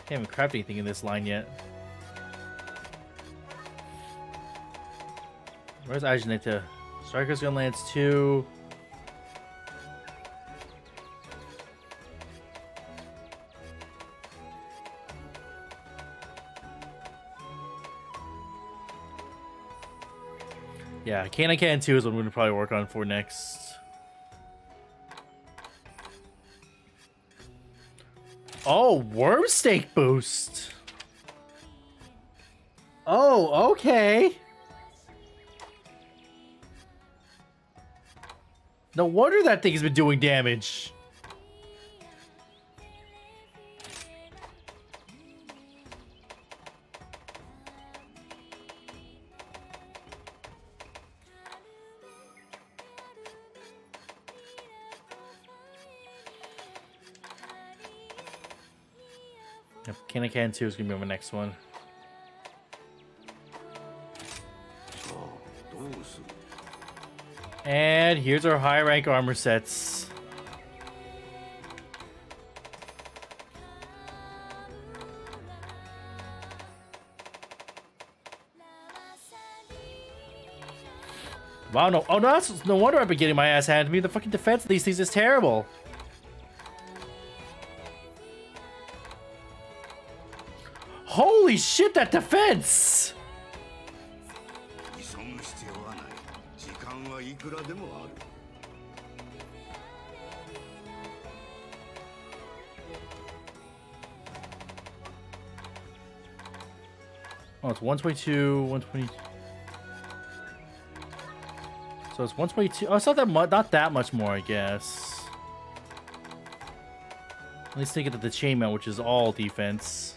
Can't even craft anything in this line yet. Where's Ajanita? Striker's Gunlance 2. Yeah, Can I Can 2 is what I'm to probably work on for next. Oh, Worm Steak Boost! Oh, okay. No wonder that thing has been doing damage. Can I Can 2 is to be my next one. And here's our high rank armor sets. Wow, no. Oh, no, that's no wonder I've been getting my ass handed to me. The fucking defense of these things is terrible. Holy shit, that defense! 間はいくらでもある Oh, it's 122, 120. So it's 122. Oh, it's not that much. Not that much more, I guess. At least take it to the chainmail, which is all defense.「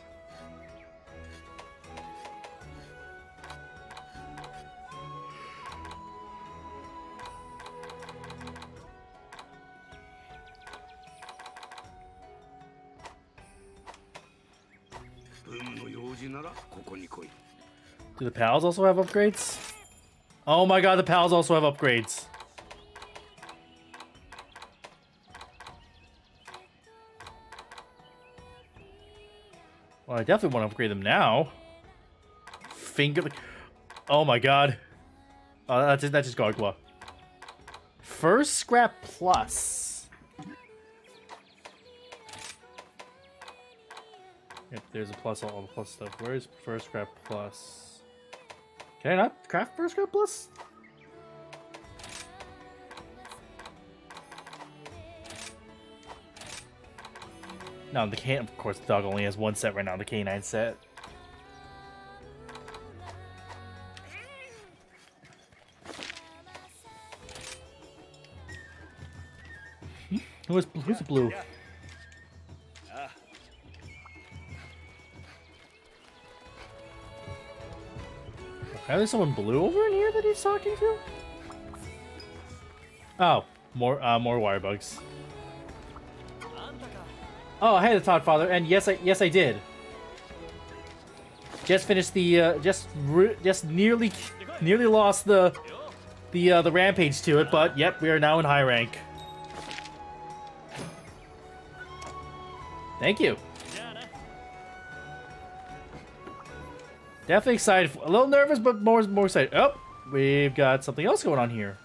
The pals also have upgrades? Oh my god, the pals also have upgrades. Well, I definitely want to upgrade them now. Finger. Oh my god. Uh, oh, that's just, that's just Gargwa. First scrap plus. Yep, there's a plus, all the plus stuff. Where's first scrap plus? Can I not craft first scrap plus? No, the can of course the dog only has one set right now, the canine set. Hmm? Who is who's blue? Are there someone blue over in here that he's talking to? Oh, more uh, more wire bugs. Oh, hey, the Todd Father, and yes, I yes I did. Just finished the uh, just just nearly nearly lost the the uh, the rampage to it, but yep, we are now in high rank. Thank you. Definitely excited. A little nervous, but more more excited. Oh, we've got something else going on here.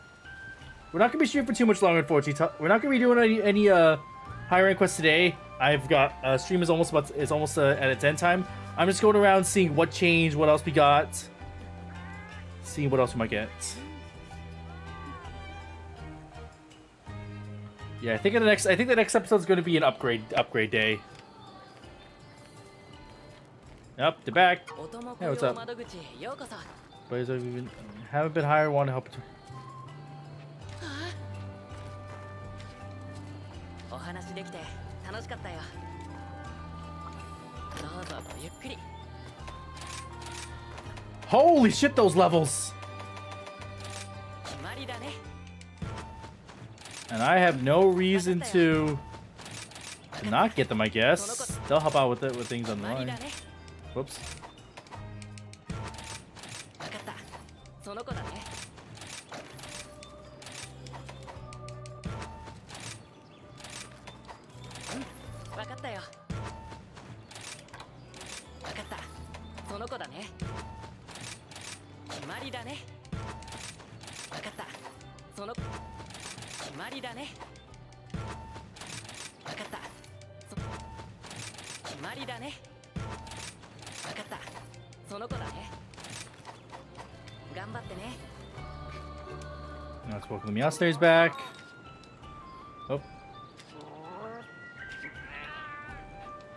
We're not gonna be streaming for too much longer, unfortunately. We're not gonna be doing any any uh higher rank quests today. I've got uh, stream is almost about is almost uh, at its end time. I'm just going around seeing what changed, what else we got, seeing what else we might get. Yeah, I think in the next I think the next episode is going to be an upgrade upgrade day. Up the back. Hey, what's up? Blaze, have have a bit higher. Want to help? Holy shit, those levels! And I have no reason to not get them, I guess. They'll help out with it with things on the line. Whoops. The back. Oh.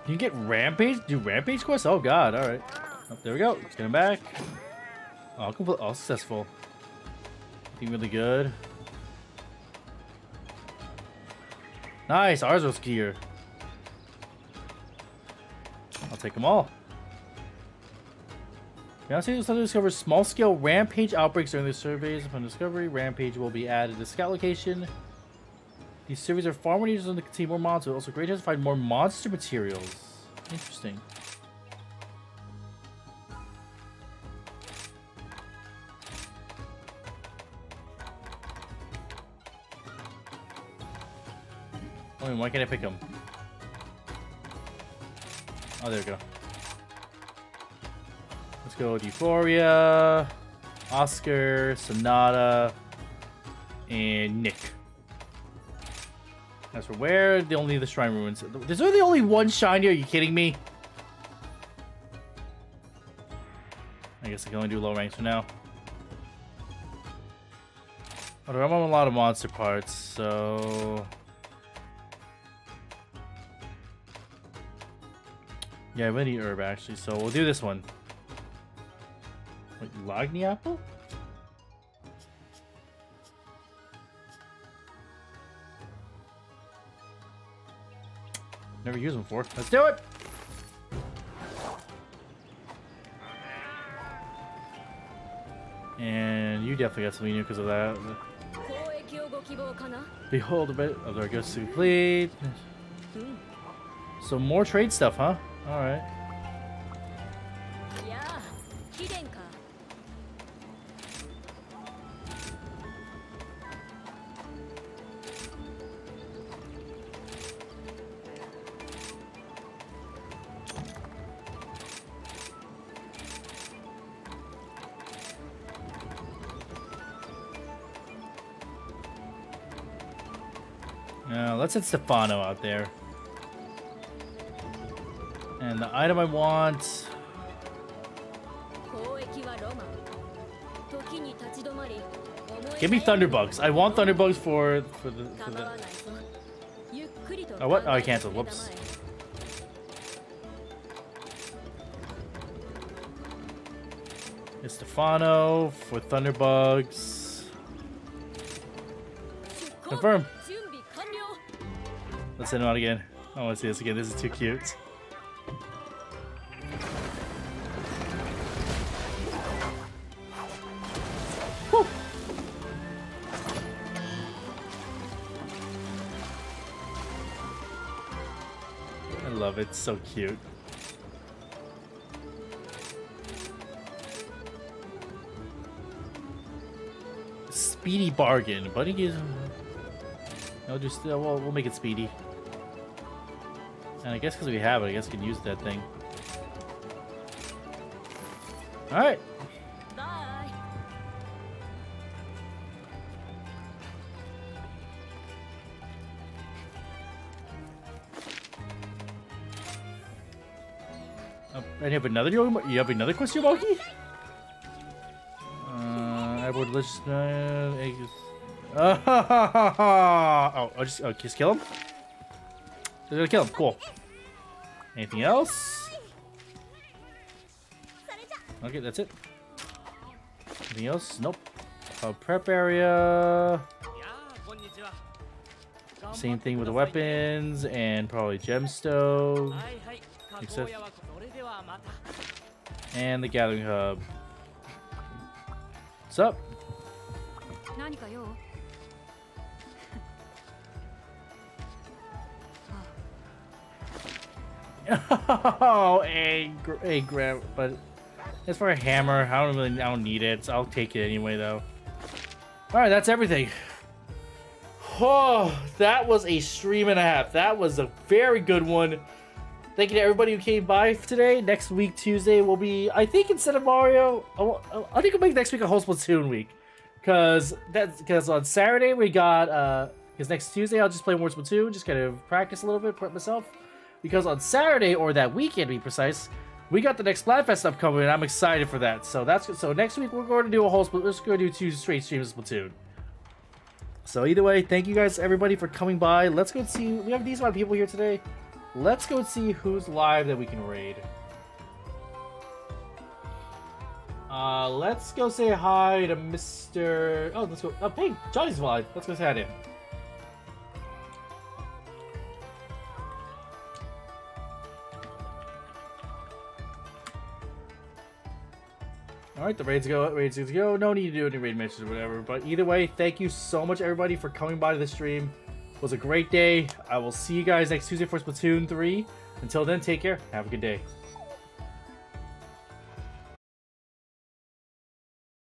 You get Rampage? Do Rampage quest? Oh god, alright. Oh, there we go. Let's get him back. Oh, complete, all successful. Looking really good. Nice, Arzo's gear. I'll take them all. Beyonce also discovers small-scale rampage outbreaks during the surveys. Upon discovery, rampage will be added to scout location. These surveys are far more dangerous than to contain more monsters. Also, great chance to find more monster materials. Interesting. Oh, why can't I pick them? Oh, there we go. Go with Euphoria, Oscar, Sonata, and Nick. As for where, the only the Shrine Ruins. There's only only one shiny, are you kidding me? I guess I can only do low ranks for now. But I'm on a lot of monster parts, so... Yeah, we need herb actually, so we'll do this one. Log me apple? Never used them before. Let's do it! And you definitely got something new because of that. Behold a bit of our goods to be pleased. Hmm. So more trade stuff, huh? Alright. let's send Stefano out there. And the item I want... Give me Thunderbugs. I want Thunderbugs for, for the... For the... Oh, what? Oh, I canceled. Whoops. It's Stefano for Thunderbugs. Confirm. Let's send him out again. I want to see this again. This is too cute. Whew. I love it. So cute. Speedy bargain. Buddy gives... No, just... Uh, we'll, we'll make it speedy. And I guess because we have it, I guess we can use that thing. All right. バイ Uh, and you have another you have another quest Yomogi? Uh, I would list uh, eggs. oh, I'll just oh, just kill him. They're gonna kill him. Cool. Anything else? Okay, that's it. Anything else? Nope. A prep area. Same thing with the weapons and probably gemstone. Except and the gathering hub. What's up? Oh, a a grab, but as for a hammer, I don't really, I don't need it. So I'll take it anyway, though. All right, that's everything. Oh, that was a stream and a half. That was a very good one. Thank you to everybody who came by today. Next week, Tuesday, will be, I think instead of Mario, I, think we'll make next week a whole Splatoon week. Because that's because on Saturday we got, uh, because next Tuesday I'll just play more Splatoon, just kind of practice a little bit, prep myself. Because on Saturday, or that weekend to be precise, we got the next Splatfest stuff coming, and I'm excited for that. So that's so next week we're going to do a whole, we're just going to do two straight streams of Splatoon. So either way, thank you guys everybody for coming by. Let's go see. We have decent amount of people here today. Let's go see who's live that we can raid. Uh, let's go say hi to Mr. Oh, let's go. Oh, hey, Johnny's live. Let's go say hi to him. Alright, the raids go, raids go. No need to do any raid missions or whatever. But either way, thank you so much, everybody, for coming by the stream. It was a great day. I will see you guys next Tuesday for Splatoon 3. Until then, take care. Have a good day.